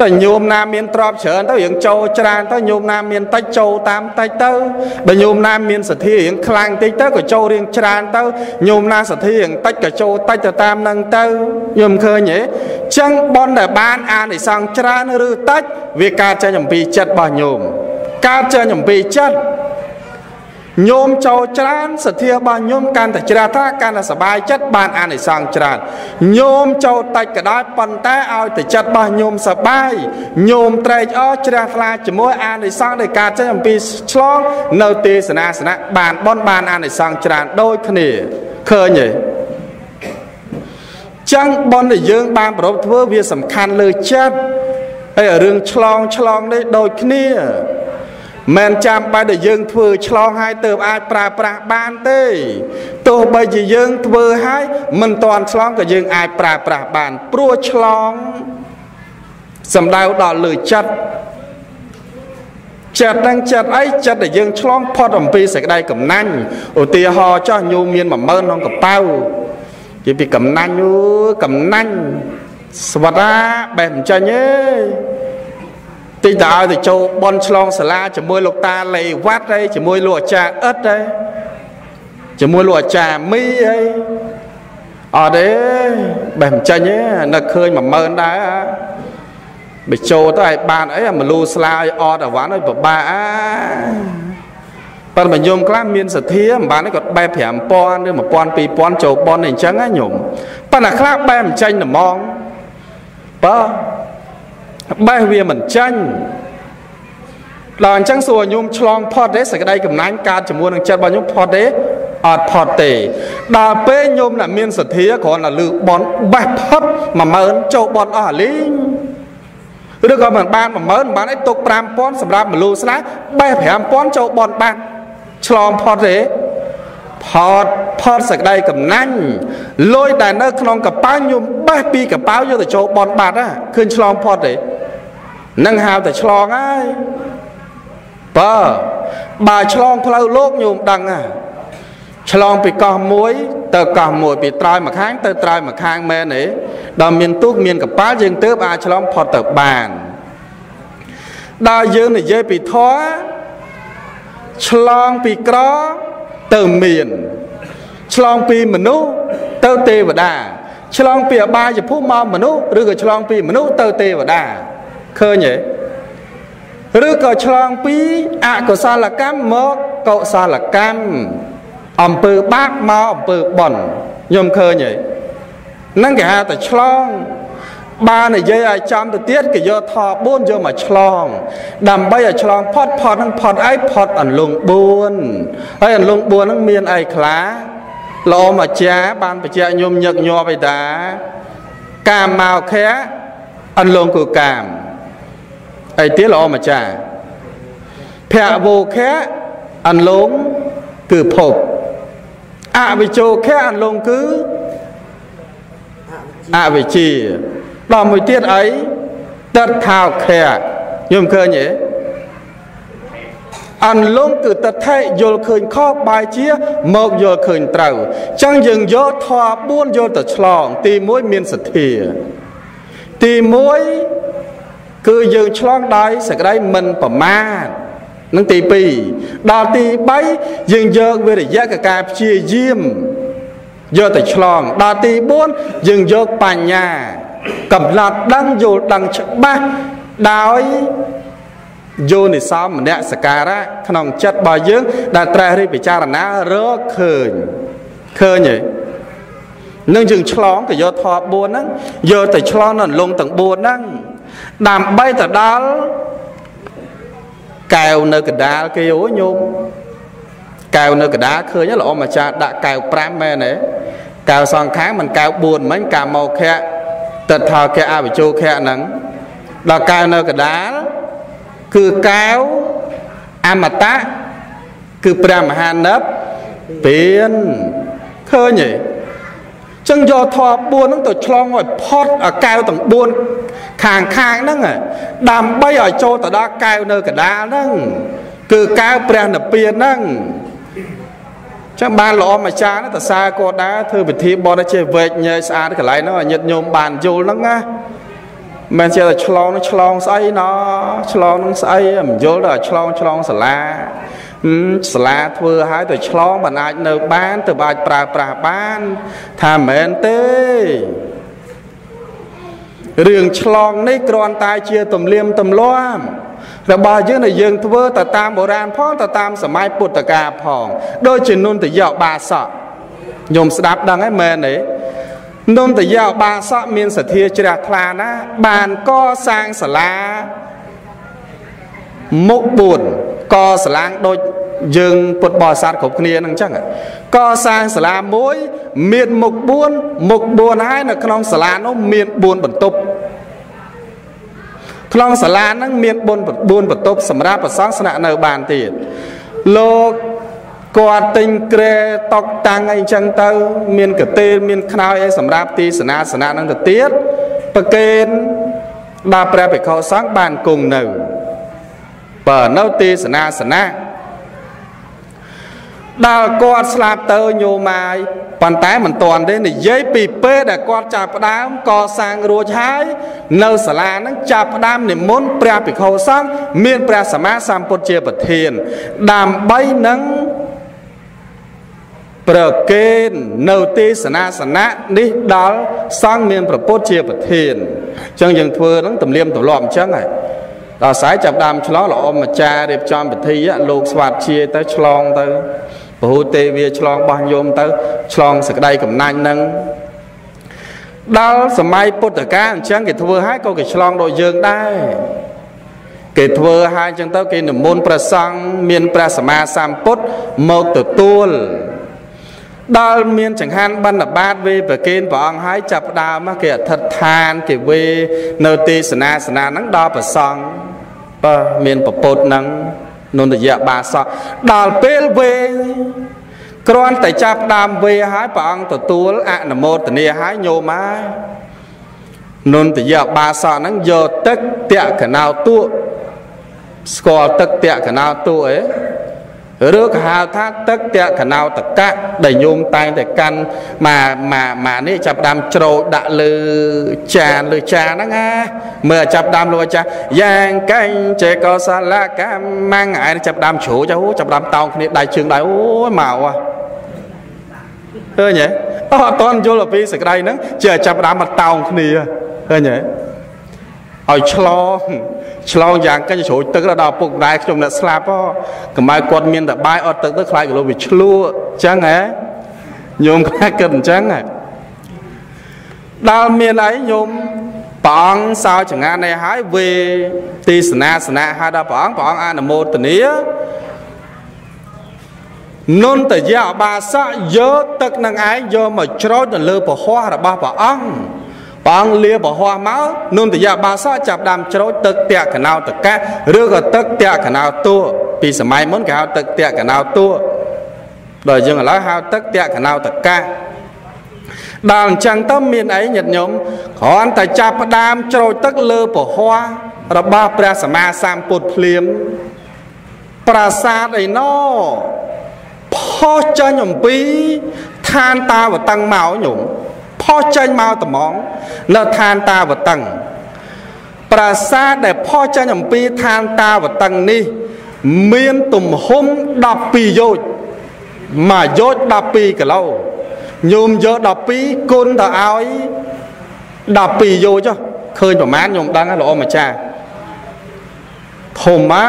តែញោមណាមានទ្រព្យច្រើនទៅយើងចូលច្រើនទៅញោមណាមានតិចចូលតាមតិចទៅបើញោមណាមានសទ្ធារៀងខ្លាំងតិចទៅក៏ចូលរៀងច្រើនទៅញោមណាសទ្ធារៀងតិចក៏ចូលតិចទៅតាមនឹងទៅញោមឃើញទេចឹងបនដែលបានអានិសង្សច្រើនឬតិចវាកើតចេញអំពីចិត្តរបស់ញោមកើតចេញអំពីចិត្ត ញោមចូលច្រើនសទ្ធារបស់ញោមកាន់តែជ្រះថាកាន់តែសบายចិត្តបានអានិសង្សច្រើនញោមចូលតិចក៏ដោយប៉ុន្តែឲ្យតែចិត្តរបស់ញោមសบายញោមត្រេកអរជ្រះថ្លាជាមួយអានិសង្សនៃការចេញអំពីឆ្លងនៅទេសនាសនៈបានបនបានអានិសង្សច្រើនដូចគ្នាឃើញទេចឹងបនដែលយើងបានប្រពធ្វើវាសំខាន់លើចិត្តហើយរឿងឆ្លងឆ្លងនេះដូចគ្នា មិនចាំបាច់ដែលយើងធ្វើឆ្លងហើយទៅអាចប្រើប្រាស់បានទេទោះបីជាយើងធ្វើហើយមិនតាន់ឆ្លងក៏យើងអាចប្រើប្រាស់បានព្រោះឆ្លងសំដៅដល់លើចិត្តចិត្តហ្នឹងចិត្តអីចិត្តដែលយើងឆ្លងផុតអំពីសេចក្តីកំណាញ់ឧទាហរណ៍ចោះញោមមាន10000ក្នុងកប៉ៅនិយាយពីកំណាញ់អូកំណាញ់ស្វតាបេះមិនចាញ់ទេ តិចតើឲ្យទៅចូលបនឆ្លងសាលាជាមួយលោកតាលេវត្តហើយជាមួយលោកអាចារ្យអិតហើយជាមួយលោកអាចារ្យមីហើយអត់ទេបេះមិនចាញ់ទេនឹកឃើញ10000ដែរបើចូលទៅឲ្យបានអីអាមលូស្លាឲ្យអត់អាវ៉ាន់ឲ្យពិបាកអាប៉ុន្តែញោមខ្លះមានសទ្ធាមិនបានគាត់បែប5000ឬ1000 2000ចូលបនអញ្ចឹងណាញោមប៉ុន្តែខ្លះបែបមិនចាញ់ត្មងបើ បេះវាមិនចាញ់ដល់អញ្ចឹងសួរញោមឆ្លងផុតទេសក្តីកំណាញ់កើតជាមួយនឹងចិត្តរបស់ញោមផុតទេអត់ផុតទេដល់ពេលញោមដែលមានសទ្ធាគ្រាន់តែលឺបនបេះផុត10000ចូលបនអស់អាលីងឬក៏មិនបាន10000បានអីទុក5000សម្រាប់មលូស្លាបេះ5000ចូលបនបានឆ្លងផុតទេផតផតសក្តីកំណាញ់លុយដែលនៅក្នុងកប៉ាល់ញោមបេះពីកប៉ាល់យកទៅចូលបនបាត់ហ่ะឃើញឆ្លងផុតទេ នឹងហៅតែឆ្លងហើយបើបើឆ្លងផ្លូវលោកញោមដឹងហ่ะឆ្លងពីកោះមួយទៅកោះមួយពីត្រើយមួយខាងទៅត្រើយមួយខាងមែនទេដល់មានទូកមានកប៉ាល់យើងទើបអាចឆ្លងផុតទៅបានដល់យើងនិយាយពីធម៌ឆ្លងពីក្រទៅមាន ឆ្លងពីមនុស្សទៅទេវតា ឆ្លងពីអបាយភូមិមកមនុស្សឬក៏ឆ្លងពីមនុស្សទៅទេវតា ឃើញទេឬក៏ឆ្លងពីអកុសលកម្មមកកុសលកម្មអំពើបាបមកអំពើបុណ្យខ្ញុំឃើញទេហ្នឹងគេហៅតែឆ្លង បាននិយាយឲ្យចំទៅទៀតគេយកថ4យកមកឆ្លង ដើម្បីឲ្យឆ្លងផុតផុតហ្នឹងផុតអីផុតអន្លង់4ហើយអន្លង់4ហ្នឹងមានអីខ្លះលោមអាចារ្យបានបញ្ជាក់ញោមញឹកញាប់ឯតាកាមមកខៈអន្លង់គឺកាម អីទៀតលោមអាចារ្យភៈវោខៈអន្លង់គឺភពអវិជោខៈអន្លង់គឺអវិជ្ជាដល់មួយទៀតអីតិតខោខៈខ្ញុំឃើញទេអន្លង់គឺតថេយល់ឃើញខុសបែជាមកយល់ឃើញត្រូវអញ្ចឹងយើងយកធម៌4យល់ទៅឆ្លង ទី1មានសទ្ធាទី1 គឺយើងឆ្លងដោយសក្តីមិនប្រមាទនឹងទី2ដល់ទី3យើងយកវិរិយៈកកាព្យាយាមយកទៅឆ្លងដល់ទី4យើងយកបញ្ញាកំណត់ដឹងយល់ដឹងច្បាស់ដោយយោនិសោមនសការៈក្នុងចិត្តរបស់យើង ដែលត្រេះរិះពិចារណារកឃើញឃើញទេនឹងយើងឆ្លងក៏យកធម៌4ហ្នឹងយកទៅឆ្លងនៅលងទាំង4ហ្នឹង ដើម្បីទៅដល់កែវនៅកដាលគេអូញោមកែវនៅកដាលឃើញល្អម្ចាស់ដាក់កែវ5មែនទេកែវសងខាងមិនកែវ4មិញកាមោខៈទិដ្ឋាខៈអវិជោខៈហ្នឹងដល់កែវនៅកដាលគឺកែវអមតៈគឺព្រះមហានិព្វានឃើញទេ ចឹងយកធម៌4ហ្នឹងទៅឆ្លងឲ្យផុតឲ្យកែវទាំង4ខាងខាងហ្នឹងដើម្បីឲ្យចូលទៅដល់កែវនៅកដាលហ្នឹងគឺកែវព្រះនិព្វានហ្នឹងចឹងបានល្អម្ចាស់ណាតសាគាត់ដែរធ្វើពិធីបន់ជាវែកញែកស្អាតកន្លែងហ្នឹងឲ្យញាតិញោមបានយល់ហ្នឹងណាមិនចេះតែឆ្លងនឹងឆ្លងស្អីណឆ្លងនឹងស្អីមិនយល់ដល់ឆ្លងឆ្លងសាលា សាលាធ្វើឲ្យទៅឆ្លងមិនអាចនៅបានទៅអាចប្រើប្រាស់បាន ថាមិនមែនទេរឿងឆ្លងនេះគ្រាន់តែជាទំលៀមទម្លាប់របស់យើងដែលយើងធ្វើទៅតាមបុរាណផងទៅតាមសម័យពុទ្ធកាលផង ដូចជានុនតយបាសកញោមស្ដាប់ដឹងហើយមែនទេនុនតយោបាសកមានសទ្ធាជ្រះថ្លាណា បានកសាងសាលាមុខ4 កសាឡាងដូចយើងពុទ្ធបរិស័ទគ្រប់គ្នាហ្នឹងអញ្ចឹងកសាងសាលាមួយមានមុខ4មុខ4ហើយនៅក្នុងសាលានោះមាន4បន្ទប់ក្នុងសាលាហ្នឹងមាន4 4បន្ទប់សម្រាប់ប្រសងស្នាក់នៅបានទៀតលោកគាត់ទិញក្រែតុកតាំងអីចឹងទៅ មានកទេលមានខ្នើយអីសម្រាប់ទីសនាសនៈនឹងទៅទៀតប្រកេនដល់ព្រះភិក្ខុសង្ឃបានគង់នៅ បើនៅទីសនាសនៈដល់គាត់ស្លាប់ទៅញោម៉ាយប៉ុន្តែមិនទាន់ទេនិយាយពីពេលដែលគាត់ចាប់ផ្ដើមកសាងរួចហើយនៅសាលាហ្នឹងចាប់ផ្ដើមនិមន្តព្រះភិក្ខុសង្ឃមានព្រះសម្មាសម្ពុទ្ធជាប្រធាន ដើម្បីនឹងប្រកេននៅទីសនាសនៈនេះដល់សង្ឃមានប្រពុតជាប្រធានអញ្ចឹងយើងធ្វើហ្នឹងទម្លាមទម្លាប់អញ្ចឹងហើយ ដល់ស្អែកចាប់ដើមឆ្លងល្អម្ចាស់រៀបចំពិធីលោកស្វាតជាទៅឆ្លងទៅពហុទេវាឆ្លងបោះញោមទៅឆ្លងសក្តីកំណាញ់ហ្នឹងដល់សម័យពុទ្ធកាលអញ្ចឹងគេធ្វើឲ្យក៏គេឆ្លងដូចយើងដែរគេធ្វើឲ្យអញ្ចឹងទៅគេនិមន្តព្រះសង្ឃមានព្រះសម្មាសម្ពុទ្ធមកទទួលដល់មានចង្ហាន់បណ្ឌបាតវេប្រគេនព្រះអង្គហើយចាប់ដើមគេអធិដ្ឋានគេវេនៅទីសនាសនាហ្នឹងដល់ប្រសង់ បើមានពពុទ្ធហ្នឹងនុនយៈបាសកដល់ពេលវេគ្រាន់តែចាប់ដើមវេហើយព្រះអង្គទទួលអនុមោទនាហើយញោមហើយនុនតយៈបាសកហ្នឹងយកទឹកតៈកណៅទួស្គាល់ទឹកតៈកណៅទួអី ឬក៏ហៅថាទឹកតក្កណោតកៈដែលញោមតែងតែកាន់មកមកមកនេះចាប់ដើមច្រោចដាក់លើចានលើចានហ្នឹងណាមើលចាប់ដើមលោកអាចារ្យយ៉ាងកែងចេកោសាលកម្មងឯងចាប់ដើមជ្រូចអូចាប់ដើមតោងគ្នាដៃជើងដៃអូយមកហ៎ឃើញទេអត់អត់តន់យល់អំពីសក្តីហ្នឹងជាចាប់ដើមមកតោងគ្នាឃើញទេឲ្យឆ្លង ឆ្លងយ៉ាងកិច្ចជ្រួចទឹកដល់ពុកម្ដាយខ្ញុំអ្នកស្លាប់ហ៎កម្ៅគាត់មានតែបាយអត់ទឹកទៅខ្លាចក៏លោកវាឆ្លួអញ្ចឹងហ៎ញោមខ្លាចគិតអញ្ចឹងហ៎ដល់មានអីញោមព្រះអង្គសោចងាននេះហើយវេទីសនាសនៈហើយដល់ព្រះអង្គព្រះអង្គអនុមោទនានុនតយៈបាសៈយកទឹកនឹងឯងយកមកច្រូចនៅលើពហោះរបស់ព្រះអង្គ ព្រះអង្គលាបរហ័សមកនុនតយបាសចាប់ដើមច្រូចទឹកតកណៅតកៈឬក៏ទឹកតកណៅតួពីសម័យមុនគេហៅទឹកតកណៅតួដល់យើងឥឡូវហៅទឹកតកណៅតកៈដល់អញ្ចឹងទៅមានអីញាតិញោមគ្រាន់តែចាប់ផ្ដើមច្រូចទឹកលើពហ័សរបស់ព្រះសម្មាសម្ពុទ្ធភ្លាម ប្រាសាទអីណោផុសចាញ់អំពីឋានតាវតឹងមកញោម ផុសចេញមកត្មង នៅឋានតាវតឹងប្រាសាទដែលផុសចេញអំពីឋានតាវតឹងនេះ មានទំហំ12យោជមួយយោជ12គីឡូញោមយក12គុណទៅឲ្យ12យោជឃើញប្រមាណញោមដឹងល្អម្ចាស់ធំម៉ា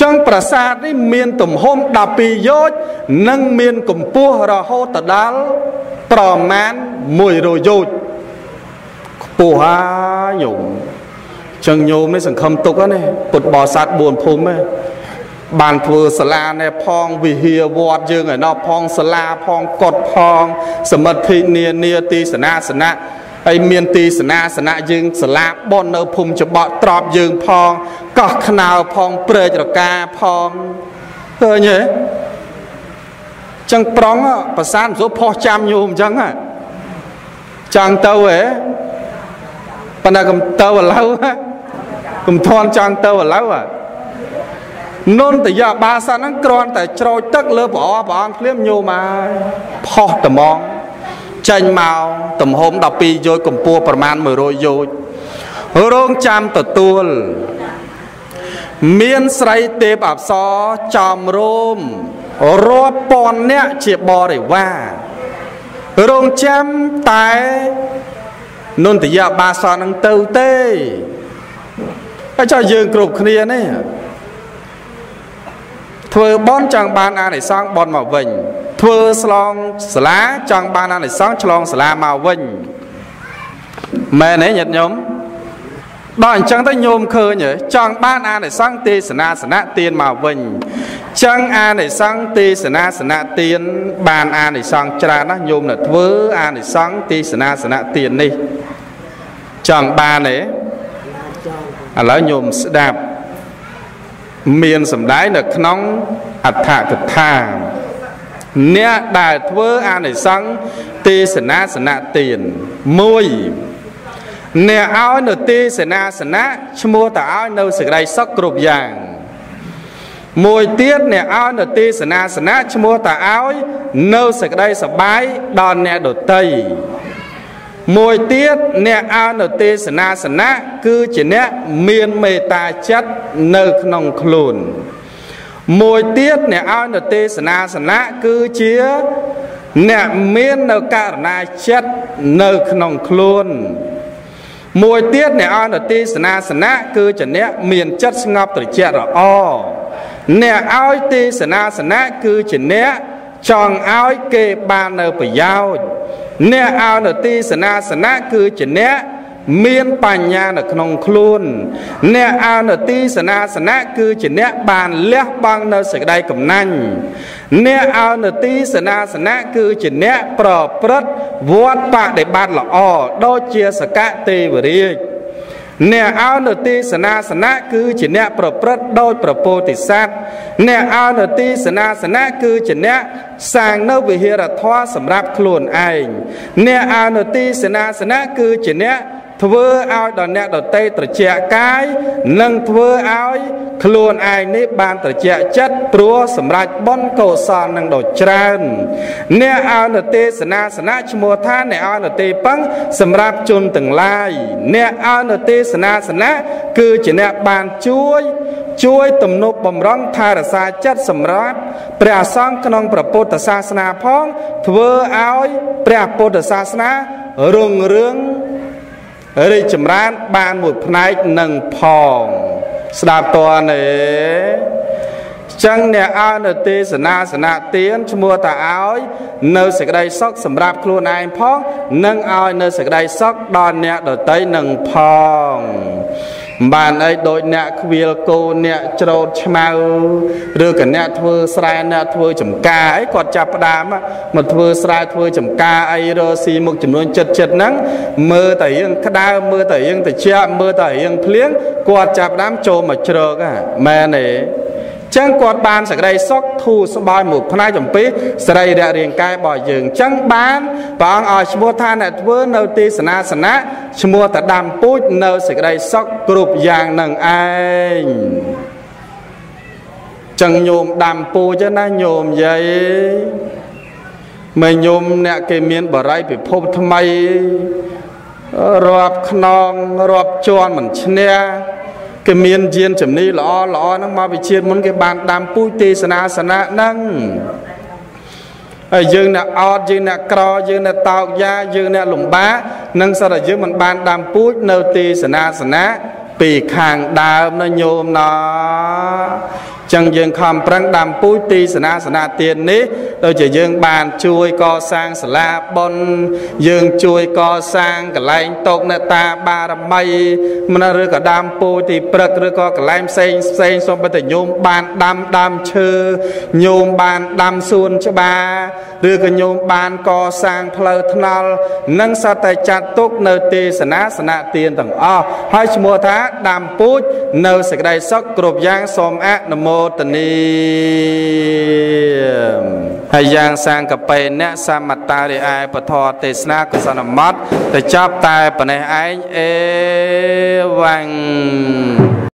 ចឹងប្រាសាទនេះមានទំហំ12យោជនិងមានកម្ពស់រហូតដល់ប្រមាណ100យោជខ្ពស់ហាញោមចឹងញោមនេះសង្ឃឹមទុកណាពុទ្ធបរិស័ទ4ភូមិបានធ្វើសាលានេះផងវិហារវត្តយើងឯណោះផងសាលាផងកុដផងសមិទ្ធិនានាទីសនាសនៈ ហើយមានទីសនាសនៈយើងសាលាបននៅភូមិច្បក់ត្របយើងផងកោះខ្នើផងព្រែករកាផងឃើញទេចឹងប្រងប្រសានសុផុសចាំញោមចឹងចង់ទៅហ៎ប៉ុន្តែកំទៅឥឡូវកុំធន់ចង់ទៅឥឡូវនុនតយបាសាហ្នឹងគ្រាន់តែច្រូចទឹកលើព្រះអព្រះអង្គភ្លាមញោមហើយផុសត្មង ចេញមកទំហំ12យោជកម្ពស់ប្រមាណ100យោជរងចាំទទួលមានស្រីទេពអប្សរចំរោមរាប់ពាន់អ្នកជាបរិវាររងចាំតែនន្តយបាសនឹងទៅទេហើយចុះយើងគ្រប់គ្នានេះ ធ្វើបន់ចង់បានអានិសង្ឃបន់មកវិញធ្វើស្លងសាលាចង់បានអានិសង្ឃឆ្លងសាលាមកវិញមែនទេញាតិញោមដល់អញ្ចឹងទៅញោមឃើញចង់បានអានិសង្ឃទេសនាសនៈទានមកវិញចឹងអានិសង្ឃទេសនាសនៈទាន បានអានិសង្ឃច្រើនណាស់ញោមនៅធ្វើអានិសង្ឃទេសនាសនៈទាននេះចង់បានទេឥឡូវញោមស្ដាប់ មានសម្ដែងនៅក្នុងអដ្ឋកថាអ្នកដែលធ្វើអានិសង្ឃទេសនាសនៈទាន1អ្នកឲ្យនៅទេសនាសនៈឈ្មោះតឲ្យនៅសេចក្តីសុខគ្រប់យ៉ាងមួយទៀតអ្នកឲ្យនៅទេសនាសនៈឈ្មោះតឲ្យនៅសេចក្តីសបាយដល់អ្នកដតី មួយទៀតអ្នកអនុទេសនាសនៈគឺជាអ្នកមានមេត្តាចិត្តនៅក្នុងខ្លួន មួយទៀតអ្នកអនុទេសនាសនៈគឺជាអ្នកមាននៅករណាចិត្តនៅក្នុងខ្លួន មួយទៀតអ្នកអនុទេសនាសនៈគឺជាអ្នកមានចិត្តស្ងប់ត្រជាក់ល្អអ្នកឲ្យទេសនាសនៈគឺជាអ្នក ចង់ឲ្យគេបាននៅប្រយោជន៍អ្នកអនុទីសនាសនៈគឺជាអ្នកមានបញ្ញានៅក្នុងខ្លួន អ្នកអនុទីសនាសនៈគឺជាអ្នកបានលះបង់នៅសេចក្តីកំណាញ់អ្នកអនុទីសនាសនៈគឺជាអ្នកប្រព្រឹត្តវត្តបដិបត្តិល្អដូចជាសកទេវរាជ អ្នកអោនទីសនាសនៈគឺជាអ្នកប្រព្រឹត្តដោយប្រពោធិសត្វអ្នកអោនទីសនាសនៈគឺជាអ្នកសាងនៅវិហារធម៌សម្រាប់ខ្លួនឯងអ្នកអោនទីសនាសនៈគឺជាអ្នក ធ្វើឲ្យដល់អ្នកដតីត្រជាក់កាយនិងធ្វើឲ្យខ្លួនឯងនេះបានត្រជាក់ចិត្តព្រោះសម្រាប់បុណ្យកុសលនឹងដ៏ច្រើន អ្នកអនុទេសនាសនៈឈ្មោះថាអ្នកអនុទេពឹងសម្រាប់ជនទាំងឡាយអ្នកអនុទេសនាសនៈគឺជាអ្នកបានជួយជួយទំនប់បំរុងថែរក្សាចិត្តសម្រាប់ព្រះសង្ឃក្នុងព្រះពុទ្ធសាសនាផង ធ្វើឲ្យព្រះពុទ្ធសាសនារុងរឿង រីកចម្រើនបានមួយផ្នែកនឹងផងស្ដាប់តើទេចឹងអ្នកឲ្យនៅទេសនាសនៈទានឈ្មោះតាឲ្យនៅសេចក្តីសុខសម្រាប់ខ្លួនឯងផង និងឲ្យនៅសេចក្តីសុខដល់អ្នកដទៃនឹងផង បានអីដូចអ្នកខ្វៀលគោអ្នកច្រូតឆ្មៅឬក៏អ្នកធ្វើស្រែអ្នកធ្វើចំការអីគាត់ចាប់ផ្ដើមមកធ្វើស្រែធ្វើចំការអីរស៊ីមុខចំនួនចិត្តចិត្តហ្នឹងមើលតែរៀងក្តៅមើលតែរៀងត្រជាក់មើលតែរៀងភ្លៀងគាត់ចាប់ផ្ដើមចូលមកជ្រកមែនទេ ចឹងគាត់បានសក្តីសុខធូរស្បើយមួយផ្នែកចំពីសរីរៈរាងកាយរបស់យើងចឹងបានព្រះអង្គឲ្យឈ្មោះថាអ្នកធ្វើនៅទីសនាសនៈឈ្មោះតដាំពូជនៅសក្តីសុខគ្រប់យ៉ាងនឹងឯងចឹងញោមដាំពូជណាញោមយាយមើញោមអ្នកគេមានបរិយពិភពថ្មីរាប់ខ្នងរាប់ជាន់មិនឈ្នះ គេមានយានជំនីល្អល្អហ្នឹងមកវិជាតិមុនគេបានដាំពូជទេសនាសនៈហ្នឹងហើយយើងអ្នកអត់យើងអ្នកក្រយើងអ្នកតោកយ៉ាយើងអ្នកលំបាកនឹងសត្វតែយើងមិនបានដាំពូជនៅទេសនាសនៈពីខាងដើមណាញោមណា ចឹងយើងខំប្រឹងដាំពូជទីសនាសនាទាននេះដូចជាយើងបានជួយកសាងសាលាបុណ្យយើងជួយកសាងកលែងតកនេតាបារមីមិនឬក៏ដាំពូជទីព្រឹកឬក៏កលែងផ្សេងផ្សេងសូមបិទញោមបានដាំដើមឈើញោមបានដាំសួនច្បារឬក៏ញោមបានកសាងផ្លូវថ្នល់នឹងសតតែចាត់ទុកនៅទេសនាសនាទានទាំងអស់ហើយឈ្មោះថាដាំពូជនៅសេចក្តីសុខគ្រប់យ៉ាងសូមអនុមោទនីហើយយ៉ាងសាងកបេអ្នកសមតារិឯពធទេសនាកុសលមត្តទៅចាប់តែប៉ុណ្ណេះឯងអេវ៉ាំង